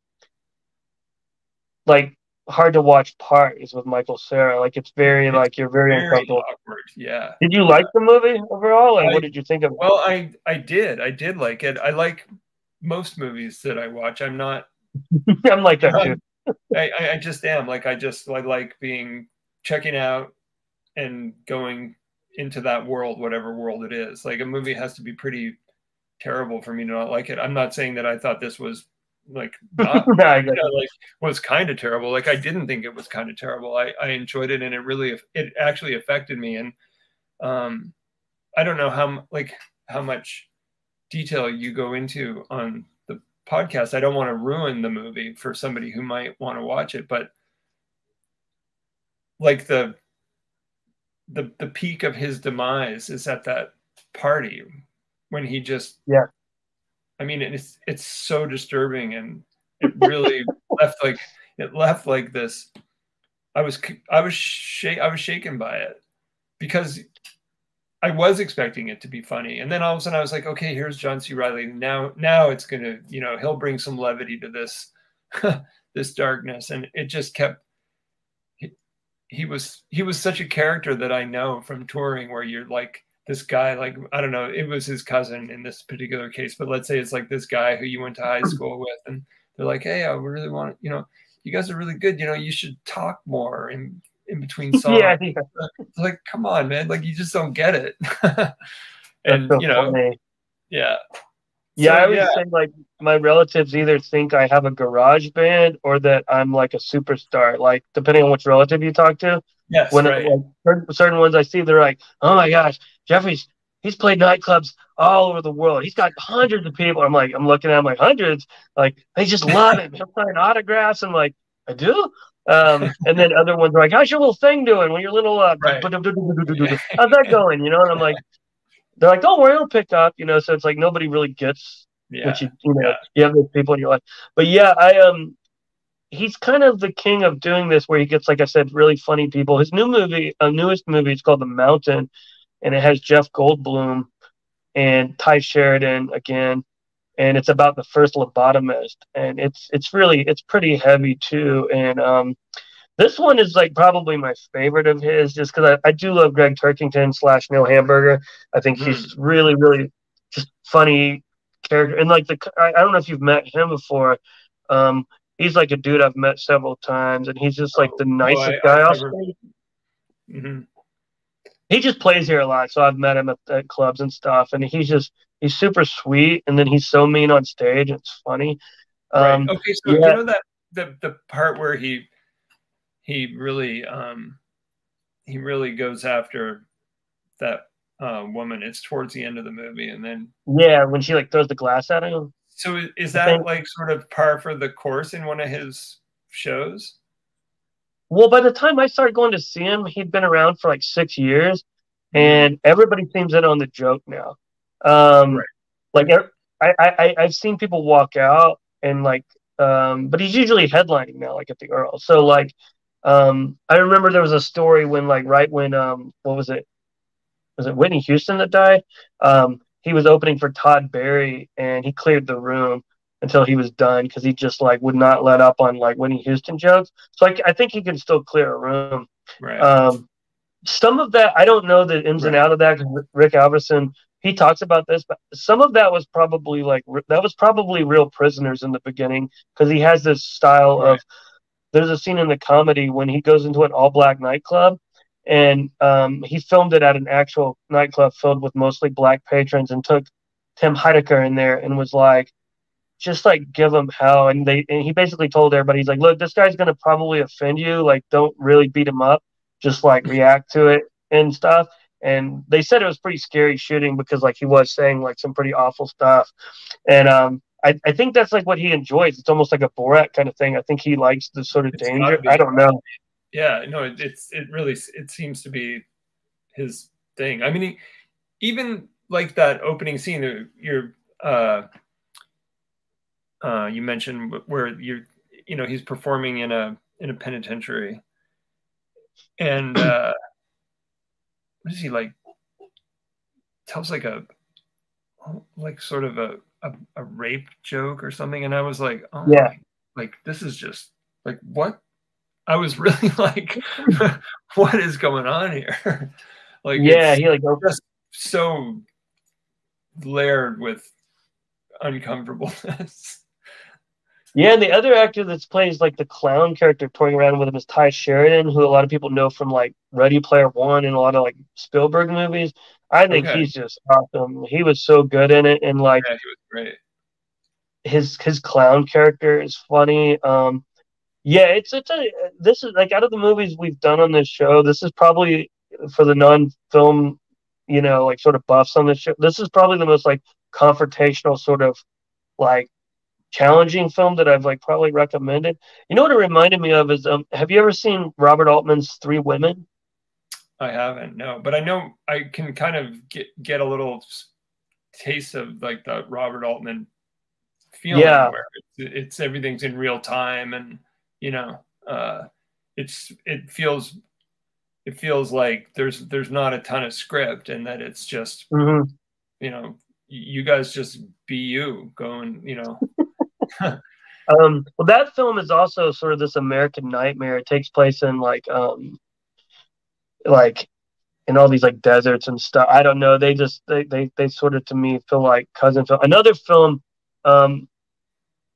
like hard to watch part is with Michael Cera. Like it's very It's like you're very, very uncomfortable. awkward. Yeah. Did you like the movie overall? Like, I- what did you think of it? Well, I I did I did like it. I like most movies that I watch. I'm not I'm like that too. I- I just am like I just I like being checking out and going into that world, whatever world it is. Like a movie has to be pretty terrible for me to not like it. I'm not saying that I thought this was like not, you know, like was kind of terrible. Like I didn't think it was kind of terrible. I I enjoyed it and it really it actually affected me and um I don't know how like how much detail you go into on the podcast. I don't want to ruin the movie for somebody who might want to watch it, but like the the the peak of his demise is at that party when he just yeah. I mean it's it's so disturbing and it really left like it left like this. I was i was shake i was shaken by it because i was expecting it to be funny. And then all of a sudden i was like okay here's john c. Reilly now now it's gonna you know he'll bring some levity to this this darkness. And it just kept he was he was such a character that I know from touring where you're like this guy like I don't know it was his cousin in this particular case but let's say it's like this guy who you went to high school with and they're like hey I really want you know you guys are really good you know you should talk more in in between songs yeah, yeah. It's like come on man like you just don't get it and so you know funny. yeah yeah, so, I would yeah. say like my relatives either think I have a garage band or that I'm like a superstar. Like depending on which relative you talk to. Yes. When right. like, certain, certain ones I see, they're like, "Oh my gosh, Jeffrey's he's played nightclubs all over the world. He's got hundreds of people." I'm like, I'm looking at him like hundreds. Like they just love him. He'll sign autographs. I'm like, I do. Um, and then other ones are like, "How's your little thing doing? When your little uh, right. how's that going?" You know, and I'm like, they're like, "Don't worry, it'll pick up," you know. So it's like nobody really gets yeah. what you you know. Yeah. You have those people in your life, but yeah, I um, he's kind of the king of doing this, where he gets, like I said, really funny people. His new movie, a uh, newest movie, is called The Mountain, and it has Jeff Goldblum and Tye Sheridan again, and it's about the first lobotomist, and it's it's really it's pretty heavy too, and um this one is like probably my favorite of his, just because I, I do love Gregg Turkington slash Neil Hamburger. I think mm. he's really, really just funny character. And like the, I, I, don't know if you've met him before. Um, he's like a dude I've met several times, and he's just like the nicest oh, I, guy. Never... Mm-hmm. He just plays here a lot, so I've met him at, at clubs and stuff, and he's just he's super sweet, and then he's so mean on stage. It's funny. Um, right. Okay, so yeah. you know that the the part where he he really um, he really goes after that uh, woman. It's towards the end of the movie, and then yeah, when she like throws the glass at him. So is that like sort of par for the course in one of his shows? Well, by the time I started going to see him, he'd been around for like six years, and everybody seems in on the joke now. Um, right. Like I, I, I've seen people walk out and like, um, but he's usually headlining now, like at the Earl. So like, um, I remember there was a story when, like, right when, um, what was it? Was it Whitney Houston that died? Um, he was opening for Todd Barry, and he cleared the room until he was done because he just like would not let up on like Whitney Houston jokes. So I, I think he can still clear a room. Right. Um, some of that I don't know the ins right. and out of that because Rick Alverson he talks about this, but some of that was probably like that was probably real prisoners in the beginning because he has this style right. of there's a scene in the comedy when he goes into an all black nightclub and um, he filmed it at an actual nightclub filled with mostly black patrons and took Tim Heidecker in there and was like, just like give him hell. And they and he basically told everybody, he's like, look, this guy's gonna probably offend you. Like, don't really beat him up. Just like react to it and stuff. And they said it was pretty scary shooting because like he was saying like some pretty awful stuff. And um I, I think that's like what he enjoys. It's almost like a Borat kind of thing. I think he likes the sort of it's danger. I don't know. Yeah, no, it, it's it really it seems to be his thing. I mean, he, even like that opening scene, you're uh, uh, you mentioned where you're you know he's performing in a in a penitentiary, and uh, what is he like? Tells like a like sort of a a, a rape joke or something, and I was like, oh yeah, my, like this is just like what? I was really like, what is going on here? like yeah, he like just so layered with uncomfortableness. Yeah, and the other actor that's plays like the clown character touring around with him is Tye Sheridan, who a lot of people know from like Ready Player One and a lot of like Spielberg movies. I think okay. he's just awesome. He was so good in it, and like yeah, he was great. his his clown character is funny. Um, yeah, it's it's a this is like out of the movies we've done on this show, this is probably for the non-film, you know, like sort of buffs on this show. This is probably the most like confrontational sort of like challenging film that I've like probably recommended. You know what it reminded me of is um, have you ever seen Robert Altman's Three Women? I haven't, no, but I know I can kind of get get a little taste of like the Robert Altman feeling yeah. where it's, it's everything's in real time and you know uh, it's it feels it feels like there's there's not a ton of script and that it's just mm-hmm. you know you guys just be you going you know um well that film is also sort of this american nightmare it takes place in like um like in all these like deserts and stuff i don't know they just they they, they sort of to me feel like cousin film another film um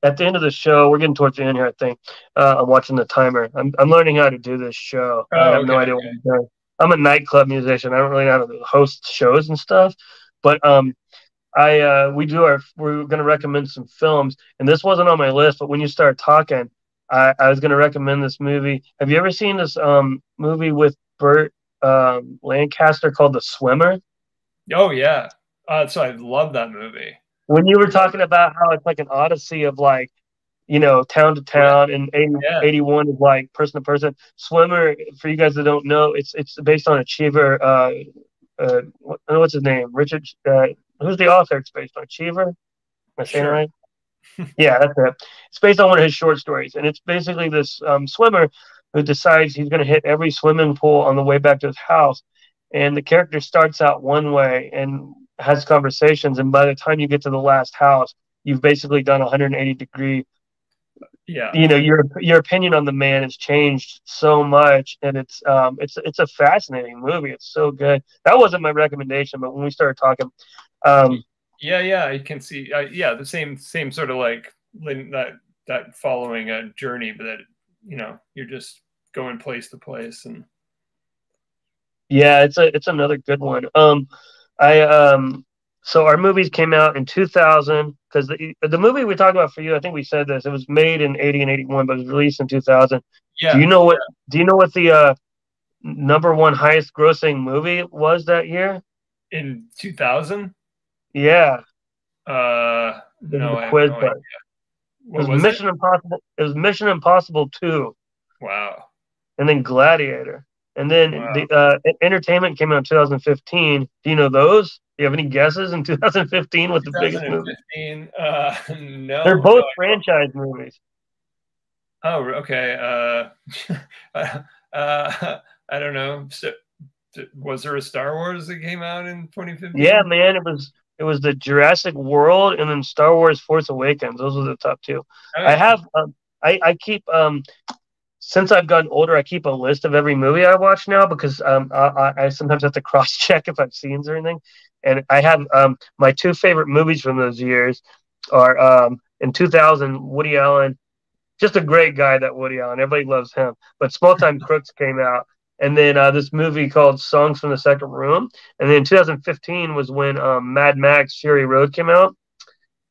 at the end of the show, we're getting towards the end here. I think uh, I'm watching the timer. I'm, I'm learning how to do this show. Oh, I have okay, no idea okay. what I'm doing. I'm a nightclub musician. I don't really know how to host shows and stuff. But um, I uh, we do our we're going to recommend some films, and this wasn't on my list. But when you start talking, I, I was going to recommend this movie. Have you ever seen this um movie with Burt um, Lancaster called The Swimmer? Oh yeah, uh, so I love that movie when you were talking about how it's like an odyssey of like you know town to town and 80, yeah. 81 is like person to person swimmer for you guys that don't know it's it's based on a Cheever uh uh what's his name richard uh, who's the author it's based on a Cheever am i saying sure. right yeah that's it it's based on one of his short stories and it's basically this um, swimmer who decides he's going to hit every swimming pool on the way back to his house and the character starts out one way and has conversations, and by the time you get to the last house, you've basically done 180 degree. Yeah, you know your your opinion on the man has changed so much, and it's um it's it's a fascinating movie. It's so good. That wasn't my recommendation, but when we started talking, um, yeah, yeah, I can see, uh, yeah, the same same sort of like that that following a journey, but that you know you're just going place to place and yeah, it's a it's another good one. Um, I um so our movies came out in 2000 because the the movie we talked about for you, I think we said this. It was made in 80 and 81, but it was released in 2000. Yeah. Do you know what? Yeah. Do you know what the uh, number one highest grossing movie was that year? In 2000. Yeah. Uh, no, quiz, no it was, was Mission it? Impossible. It was Mission Impossible 2. Wow. And then Gladiator. And then wow. the uh, entertainment came out in 2015. Do you know those? Do you have any guesses in 2015 what the biggest movie? Uh, no. They're both no, franchise movies. Oh, okay. Uh, uh, I don't know. So, was there a Star Wars that came out in 2015? Yeah, man. It was it was the Jurassic World and then Star Wars Force Awakens. Those were the top two. Okay. I have um, I, I keep um since I've gotten older, I keep a list of every movie I watch now because um, I, I, sometimes have to cross check if I've seen or anything. And I have um, my two favorite movies from those years are um, in 2000, Woody Allen, just a great guy, that Woody Allen. Everybody loves him. But Small Time Crooks came out. And then uh, this movie called Songs from the Second Room. And then 2015 was when um, Mad Max Fury Road came out.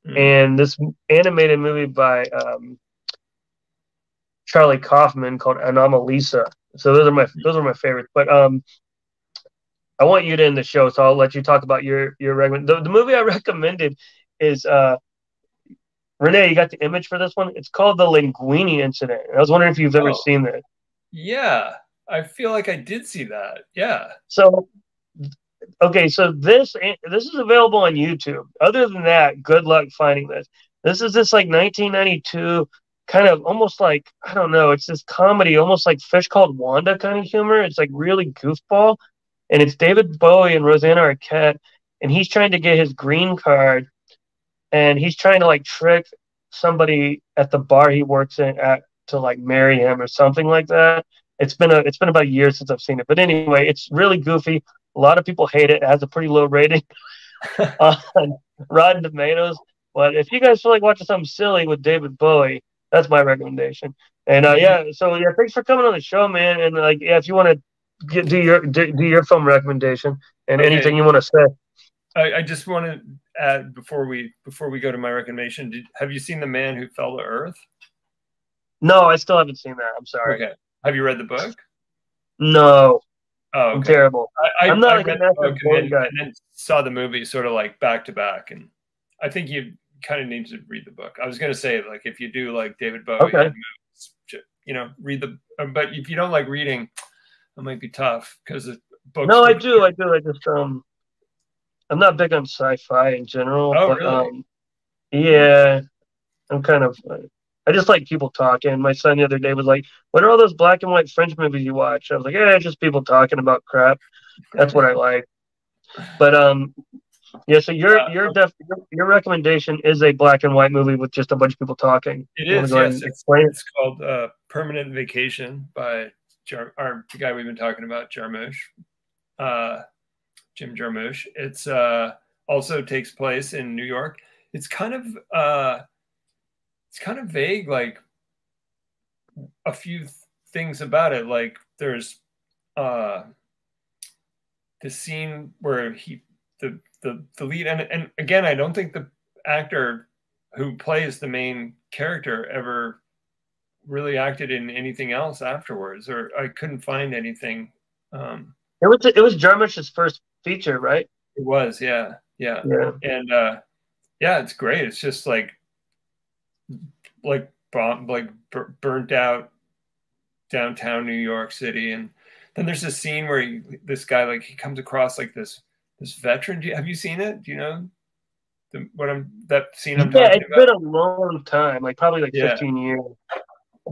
Mm. And this animated movie by um, Charlie Kaufman called Anomalisa. So those are my those are my favorites. But um, I want you to end the show, so I'll let you talk about your your recommend. The, the movie I recommended is uh, Renee. You got the image for this one? It's called the Linguini Incident. I was wondering if you've ever oh. seen that. Yeah, I feel like I did see that. Yeah. So okay, so this this is available on YouTube. Other than that, good luck finding this. This is this like 1992 kind of almost like I don't know. It's this comedy, almost like Fish Called Wanda kind of humor. It's like really goofball, and it's David Bowie and Rosanna Arquette, and he's trying to get his green card, and he's trying to like trick somebody at the bar he works in at to like marry him or something like that. It's been a it's been about a year since I've seen it, but anyway, it's really goofy. A lot of people hate it. It has a pretty low rating on Rotten Tomatoes. But if you guys feel like watching something silly with David Bowie, that's my recommendation. And uh, yeah, so yeah, thanks for coming on the show, man. And like, yeah, if you want to do your do, do, your film recommendation and okay. anything you want to say. I, I just want to add before we before we go to my recommendation. Did, have you seen The Man Who Fell to Earth? No, I still haven't seen that. I'm sorry. Okay. Have you read the book? No. Oh, okay. I'm terrible. I, I, I'm not I like a read the massive book and guy. and then saw the movie sort of like back to back, and I think you kind of need to read the book. I was going to say like if you do like David Bowie, Okay. you know, read the. uh, But if you don't like reading, it might be tough because the books. No, I do. I do. I just um, I'm not big on sci-fi in general. Oh, but, really? Um, yeah, I'm kind of. I just like people talking. My son the other day was like, "What are all those black and white French movies you watch?" I was like, "Yeah, just people talking about crap. That's what I like." But um, yeah. So your Uh, your def your, recommendation is a black and white movie with just a bunch of people talking. It is. Yes, it's, it's called uh, "Permanent Vacation" by Jar- our the guy we've been talking about, Jarmusch, uh, Jim Jarmusch. It's uh, also takes place in New York. It's kind of uh, it's kind of vague. Like a few th- things about it. Like there's uh, the scene where he the the the lead and and again, I don't think the actor who plays the main character ever really acted in anything else afterwards, or I couldn't find anything. Um, It was it was Jarmusch's first feature, right? it was, yeah, yeah, Yeah. and uh, yeah, it's great. It's just like like bomb, like bur- burnt out downtown New York City, and then there's this scene where he, this guy like he comes across like this this veteran. Do you, have you seen it? Do you know the, what I'm that scene I'm yeah, talking it's about? been a long time, like probably like Yeah. 15 years,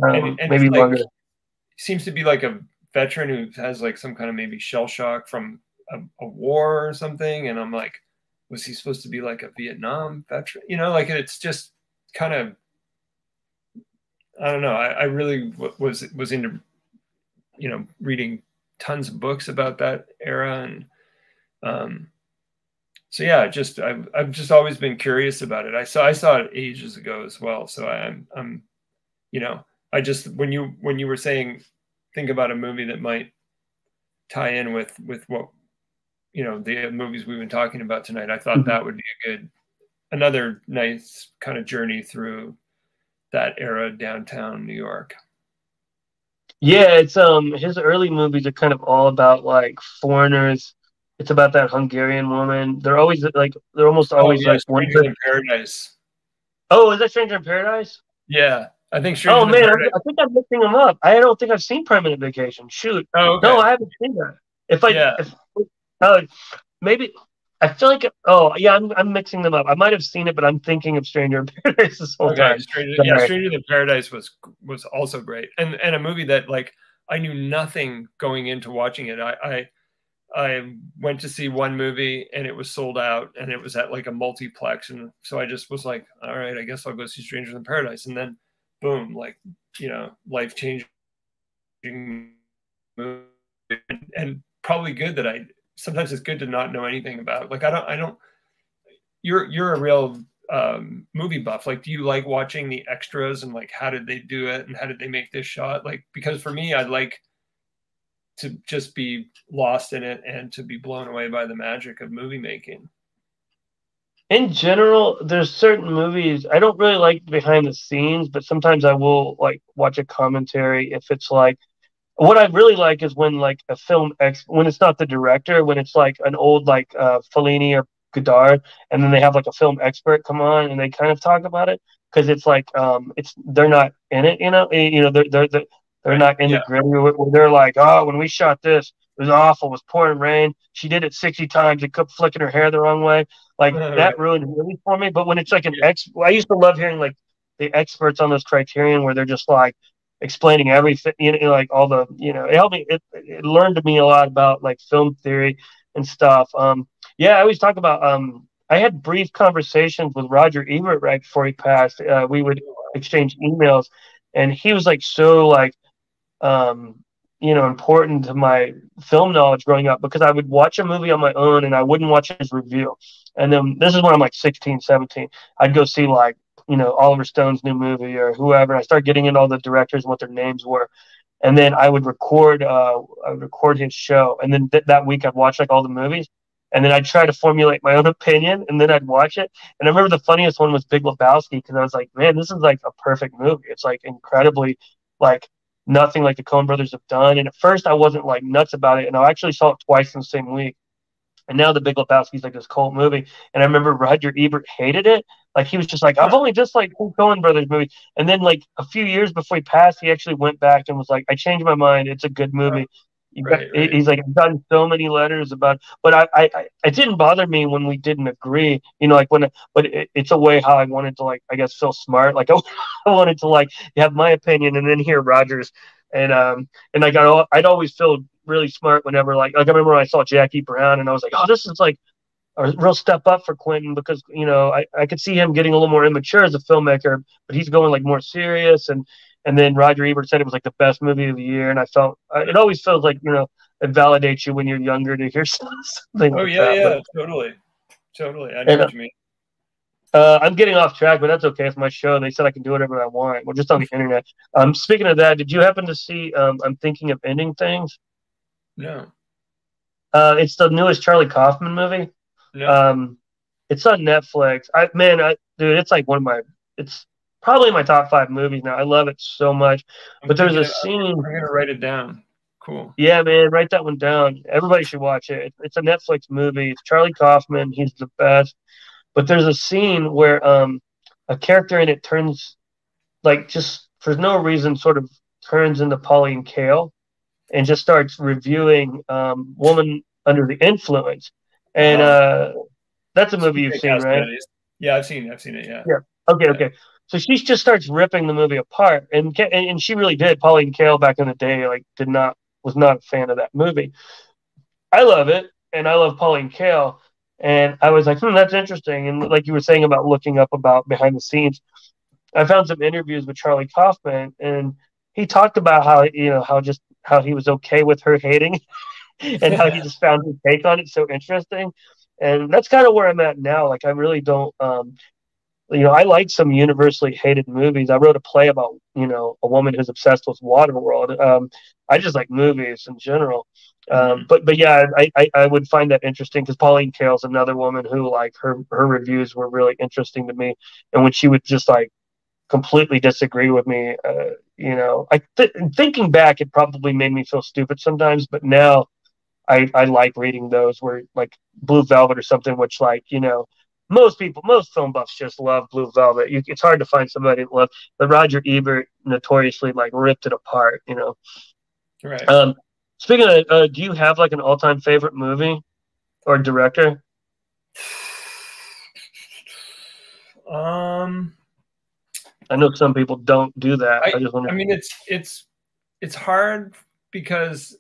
um, And- and maybe it's like- longer. seems to be like a veteran who has like some kind of maybe shell shock from a, a war or something and i'm like was he supposed to be like a vietnam veteran you know like it's just kind of i don't know. I, I really w- was was into you know reading tons of books about that era and um so yeah just I've, I've just always been curious about it. I saw i saw it ages ago as well. So i'm i'm you know I just when you when you were saying think about a movie that might tie in with with what you know the movies we've been talking about tonight, I thought Mhm. that would be a good another nice kind of journey through that era downtown New York. Yeah, it's um his early movies are kind of all about like foreigners. It's about that Hungarian woman. They're always like they're almost always oh, yeah, like one. In Paradise. Oh, is that Stranger in Paradise? Yeah, I think Strangers Oh man, Paradise. I think I'm mixing them up. I don't think I've seen Permanent Vacation. Shoot, Oh, okay. no, I haven't seen that. If I, Yeah. if, uh, maybe I feel like oh yeah, I'm I'm mixing them up. I might have seen it, but I'm thinking of Stranger in Paradise this whole Okay, time. Stranger, yeah, Stranger in Paradise was was also great, and and a movie that like I knew nothing going into watching it. I I, I went to see one movie and it was sold out, and it was at like a multiplex, and so I just was like, all right, I guess I'll go see Strangers in Paradise, and then boom, like you know, life changing movie, and, and probably good that I sometimes it's good to not know anything about. Like I don't I don't. You're you're a real um, movie buff. Like, do you like watching the extras and like how did they do it and how did they make this shot? Like, because for me, I'd like to just be lost in it and to be blown away by the magic of movie making. in general, there's certain movies I don't really like behind the scenes, but sometimes I will like watch a commentary if it's like what I really like is when like a film ex when it's not the director, when it's like an old like uh Fellini or Godard, and then they have like a film expert come on and they kind of talk about it because it's like um it's they're not in it, you know, eh, you know they're they're they're, they're not in Yeah. the gritty. They're like, oh, when we shot this, it was awful. It was pouring rain. She did it sixty times. It kept flicking her hair the wrong way. Like Right. that ruined movies for me. But when it's like an ex, I used to love hearing like the experts on those criterion where they're just like explaining everything, you know, like all the, you know, it helped me. It, it learned to me a lot about like film theory and stuff. Um, yeah, I always talk about. Um, I had brief conversations with Roger Ebert right before he passed. Uh, we would exchange emails, and he was like so like, um, you know, important to my film knowledge growing up because I would watch a movie on my own and I wouldn't watch his review. And then this is when I'm like 16, 17. I'd go see like, you know, Oliver Stone's new movie or whoever. I start getting into all the directors and what their names were. And then I would record, uh, I would record his show. And then th- that week I'd watch like all the movies. and then I'd try to formulate my own opinion, and then I'd watch it. And I remember the funniest one was Big Lebowski because I was like, man, this is like a perfect movie. It's like incredibly like nothing like the Coen brothers have done. And at first I wasn't like nuts about it, and I actually saw it twice in the same week. And now the Big Lebowski is like this cult movie. And I remember Roger Ebert hated it. Like he was just like, I've only just like Coen Brothers movie. And then like a few years before he passed, he actually went back and was like, I changed my mind. It's a good movie. Right, right. He's like, I've gotten so many letters about, but I, I, it didn't bother me when we didn't agree, you know, like when, but it, it's a way how I wanted to like, I guess, feel smart. Like I, I wanted to like have my opinion and then hear Rogers. And, um, and I got, I'd always feel really smart whenever like, like I remember when I saw Jackie Brown and I was like, oh, this is like a real step up for Quentin because, you know, I, I could see him getting a little more immature as a filmmaker, but he's going like more serious and, and then Roger Ebert said it was like the best movie of the year, and I felt uh, it always feels like you know it validates you when you're younger to hear something. Oh like yeah, that. yeah, but, totally, totally. I know and, what you mean. Uh, I'm getting off track, but that's okay. It's my show. They said I can do whatever I want. We're just on the internet. Um, speaking of that, did you happen to see? Um, I'm thinking of ending things. No. Uh, it's the newest Charlie Kaufman movie. No. Um, it's on Netflix. I man, I, dude, it's like one of my. It's probably my top five movies now. I love it so much. I'm but there's a scene. I'm gonna write it down. Cool. Yeah, man, write that one down. Everybody should watch it. It's a Netflix movie. It's Charlie Kaufman. He's the best. But there's a scene where um a character in it turns like just for no reason sort of turns into Pauline Kael and just starts reviewing um Woman Under the Influence. And uh that's a movie you've seen, right? Yeah, I've seen I've seen it, yeah. Yeah. Okay, okay. So she just starts ripping the movie apart, and and she really did. Pauline Kael back in the day, like, did not was not a fan of that movie. I love it, and I love Pauline Kael, and I was like, hmm, that's interesting. And like you were saying about looking up about behind the scenes, I found some interviews with Charlie Kaufman, and he talked about how you know how just how he was okay with her hating, and how he just found his take on it so interesting. And that's kind of where I'm at now. Like I really don't. Um, you know, I like some universally hated movies. I wrote a play about, you know, a woman who's obsessed with Waterworld. Um, I just like movies in general. Um, but but yeah, I, I, I, would find that interesting because Pauline Kael's another woman who like her her reviews were really interesting to me, and when she would just like completely disagree with me, uh, you know, I th- thinking back, it probably made me feel stupid sometimes, but now I I like reading those where like Blue Velvet or something, which like you know most people, most film buffs just love Blue Velvet. You, it's hard to find somebody that love, but Roger Ebert notoriously like ripped it apart. You know. Right. Um, speaking of, uh, do you have like an all-time favorite movie or director? Um, I know some people don't do that. I, I just wonder. I mean, it's it's it's hard because,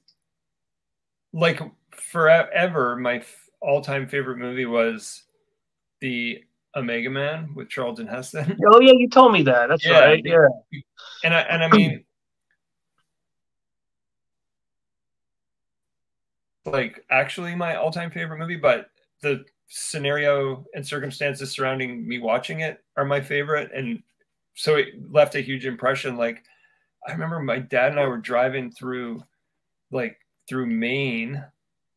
like, forever, my all-time favorite movie was the Omega Man with Charlton Heston. Oh yeah, you told me that. That's yeah, right. Yeah. And I and I mean like actually my all-time favorite movie, but the scenario and circumstances surrounding me watching it are my favorite and so it left a huge impression like I remember my dad and I were driving through like through Maine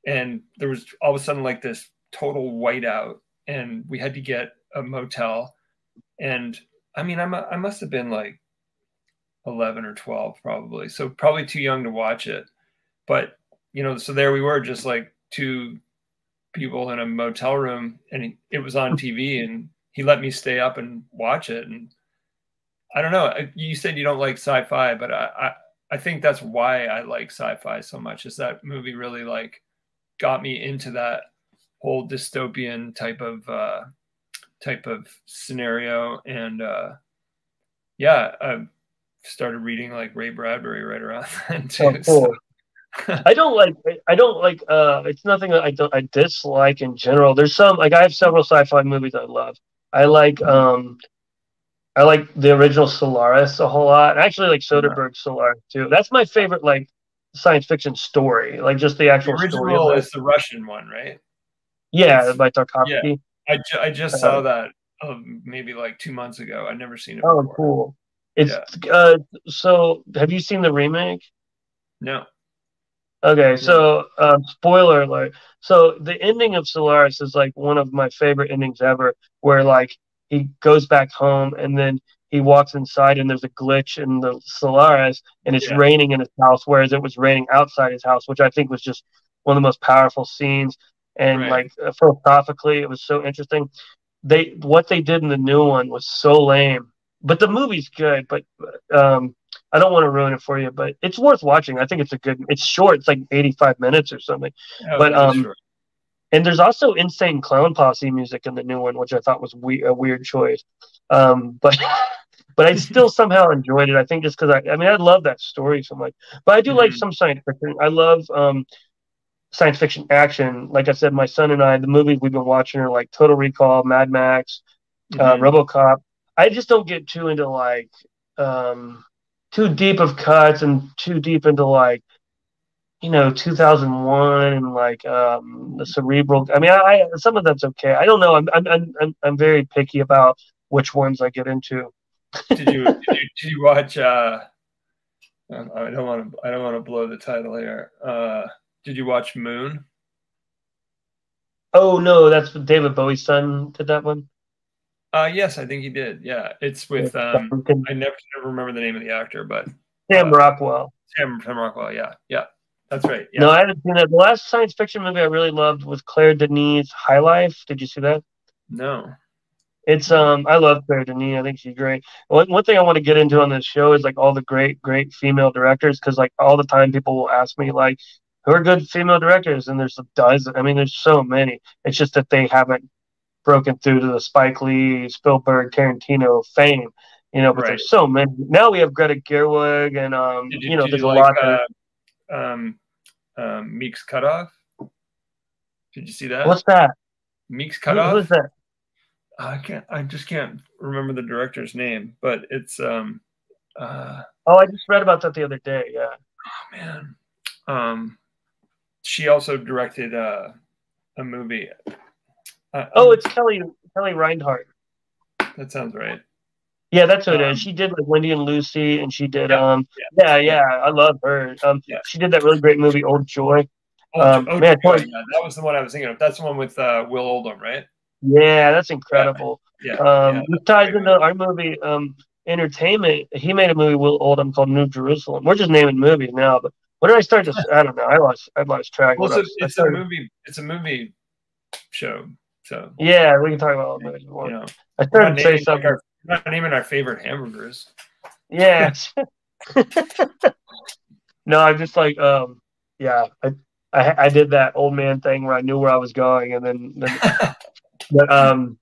and there was all of a sudden like this total whiteout and we had to get a motel. And I mean, I'm I must have been like 11 or 12 probably. So probably too young to watch it. But, you know, so there we were just like two people in a motel room and it was on TV and he let me stay up and watch it. And I don't know, you said you don't like sci-fi, but I, I, I think that's why I like sci-fi so much is that movie really like got me into that whole dystopian type of uh, type of scenario. And uh, yeah, I started reading like Ray Bradbury right around then too. Oh, cool. so. I don't like. I don't like. Uh, it's nothing that I don't. I dislike in general. There's some like I have several sci-fi movies I love. I like. um I like the original Solaris a whole lot. Actually like Soderbergh's Solaris too. That's my favorite like science fiction story. Like just the actual the original story. is the Russian one, right? Yeah, by Tarkovsky. Yeah, I, ju- I just saw that um, maybe like two months ago. I'd never seen it. Oh, before. cool. It's yeah. uh, so. Have you seen the remake? No. Okay, so um, spoiler alert. So the ending of Solaris is like one of my favorite endings ever, where like he goes back home and then he walks inside and there's a glitch in the Solaris and it's Yeah. raining in his house, whereas it was raining outside his house, which I think was just one of the most powerful scenes. And Right. like uh, philosophically, it was so interesting. They what they did in the new one was so lame, but the movie's good. But um, I don't want to ruin it for you, but it's worth watching. I think it's a good. It's short. It's like 85 minutes or something. Oh, but, um, short. And there's also insane clown posse music in the new one, which I thought was we- a weird choice. Um, but but I still somehow enjoyed it. I think just because I, I mean, I love that story so much. But I do like Mhm. some science fiction. I love um, science fiction action. Like I said, my son and I, the movies we've been watching are like Total Recall, Mad Max, uh, Mhm. RoboCop. I just don't get too into like um, too deep of cuts and too deep into like you know 2001 and like um, the cerebral. I mean, I, I some of that's okay. I don't know. I'm I'm I'm I'm, very picky about which ones I get into. did you did you, did you watch? Uh, I don't want to. I don't want to blow the title here. Uh, did you watch Moon? Oh no, that's David Bowie's son did that one. Uh, yes, I think he did. Yeah, it's with. Um, I never never remember the name of the actor, but Sam uh, Rockwell. Sam Sam Rockwell. Yeah, yeah, that's right. Yeah. No, I haven't seen that. The last science fiction movie I really loved was Claire Denis' High Life. Did you see that? no. It's um I love Claire Denis. I think she's great. One one thing I want to get into on this show is like all the great great female directors because like all the time people will ask me like who are good female directors and there's a dozen. I mean there's so many. It's just that they haven't broken through to the Spike Lee, Spielberg, Tarantino fame. You know, but Right. there's so many. Now we have Greta Gerwig and um Did you, you, know there's a like, lot. uh, um, um, Meek's Cutoff? Did you see that? what's that? Meek's Who- Cutoff? who's that? I can't. I just can't remember the director's name, but it's um. Uh, Oh, I just read about that the other day. Yeah. oh man, um, she also directed uh, a movie. Uh, Oh, um, it's Kelly Kelly Reinhardt. that sounds right. Yeah, that's who it Um, is. She did like Wendy and Lucy, and she did Yeah, um yeah yeah, I love her. Um, Yeah. she did that really great movie Old Joy. Um, oh, man, yeah, that was the one I was thinking of. That's the one with uh, Will Oldham, right? Yeah, that's incredible. Yeah. Um, yeah, ties into our movie um Entertainment. He made a movie Will Oldham called New Jerusalem. We're just naming movies now, but when did I start to? I don't know. I lost I lost track. Well, What I it's a, I it's a movie. It's a movie show. So Yeah, we can talk about all movies. you know, I started to say naming, like, our, we're not naming our favorite hamburgers. Yeah. no, I'm just like, um, yeah, I, I, I did that old man thing where I knew where I was going, and then, then but, um,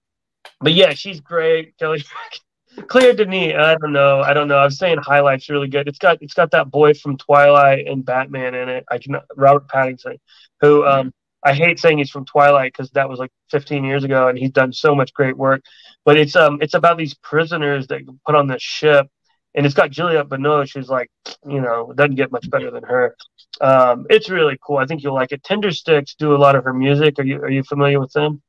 but yeah, she's great, Kelly. Claire Denis, I don't know, I don't know. I was saying High Life's really good. It's got, it's got that boy from Twilight and Batman in it. I can Robert Pattinson, who, um, I hate saying he's from Twilight because that was like 15 years ago, and he's done so much great work. But it's um, it's about these prisoners that put on this ship, and it's got Juliette Binoche, who's like, you know, doesn't get much better than her. Um, it's really cool. I think you'll like it. Tindersticks do a lot of her music. Are you are you familiar with them?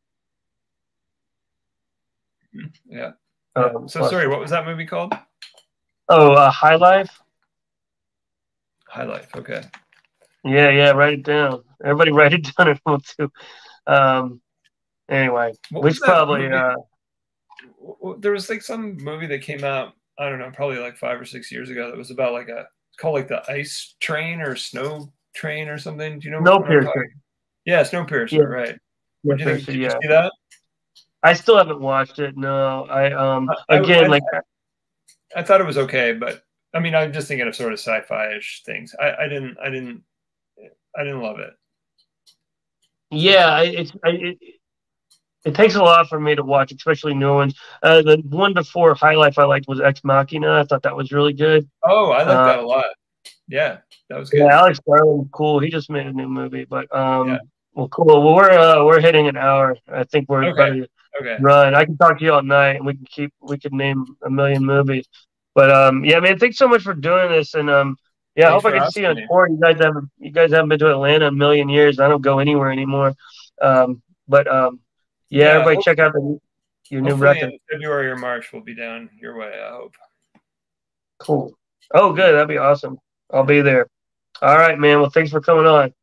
Yeah. Um, so sorry, what was that movie called? Oh, uh, High Life. High Life. Okay. Yeah, yeah. Write it down. Everybody, write it down if you want to. Um, anyway, What we was should that probably. Uh, There was like some movie that came out. I don't know, probably like five or six years ago. That was about like a it's called like the ice train or snow train or something. Do you know? Snowpiercer. Yeah, Snowpiercer. Yeah. Right. What do you think? Did you yeah. see that? I still haven't watched it. No, I um I- I- again I- like I thought it was okay, but I mean, I'm just thinking of sort of sci-fi-ish things. I, I didn't, I didn't, I didn't love it. Yeah, it's I, it, it takes a lot for me to watch, especially new ones. Uh, the one before High Life I liked was Ex Machina. I thought that was really good. Oh, I like Uh, that a lot. Yeah, that was good. Yeah, Alex Garland, cool. He just made a new movie, but um, Yeah. well, cool. Well, we're uh, we're hitting an hour. I think we're Okay. to Okay. run. I can talk to you all night, and we can keep we can name a million movies. But um, yeah, man, thanks so much for doing this, and um, yeah, I hope I can see you on tour. You guys haven't you guys haven't been to Atlanta a million years. I don't go anywhere anymore. Um, but um, yeah, Yeah, everybody check out the your new record. February or March, we'll be down your way. I hope. Cool. Oh, good. That'd be awesome. I'll be there. All right, man. Well, thanks for coming on.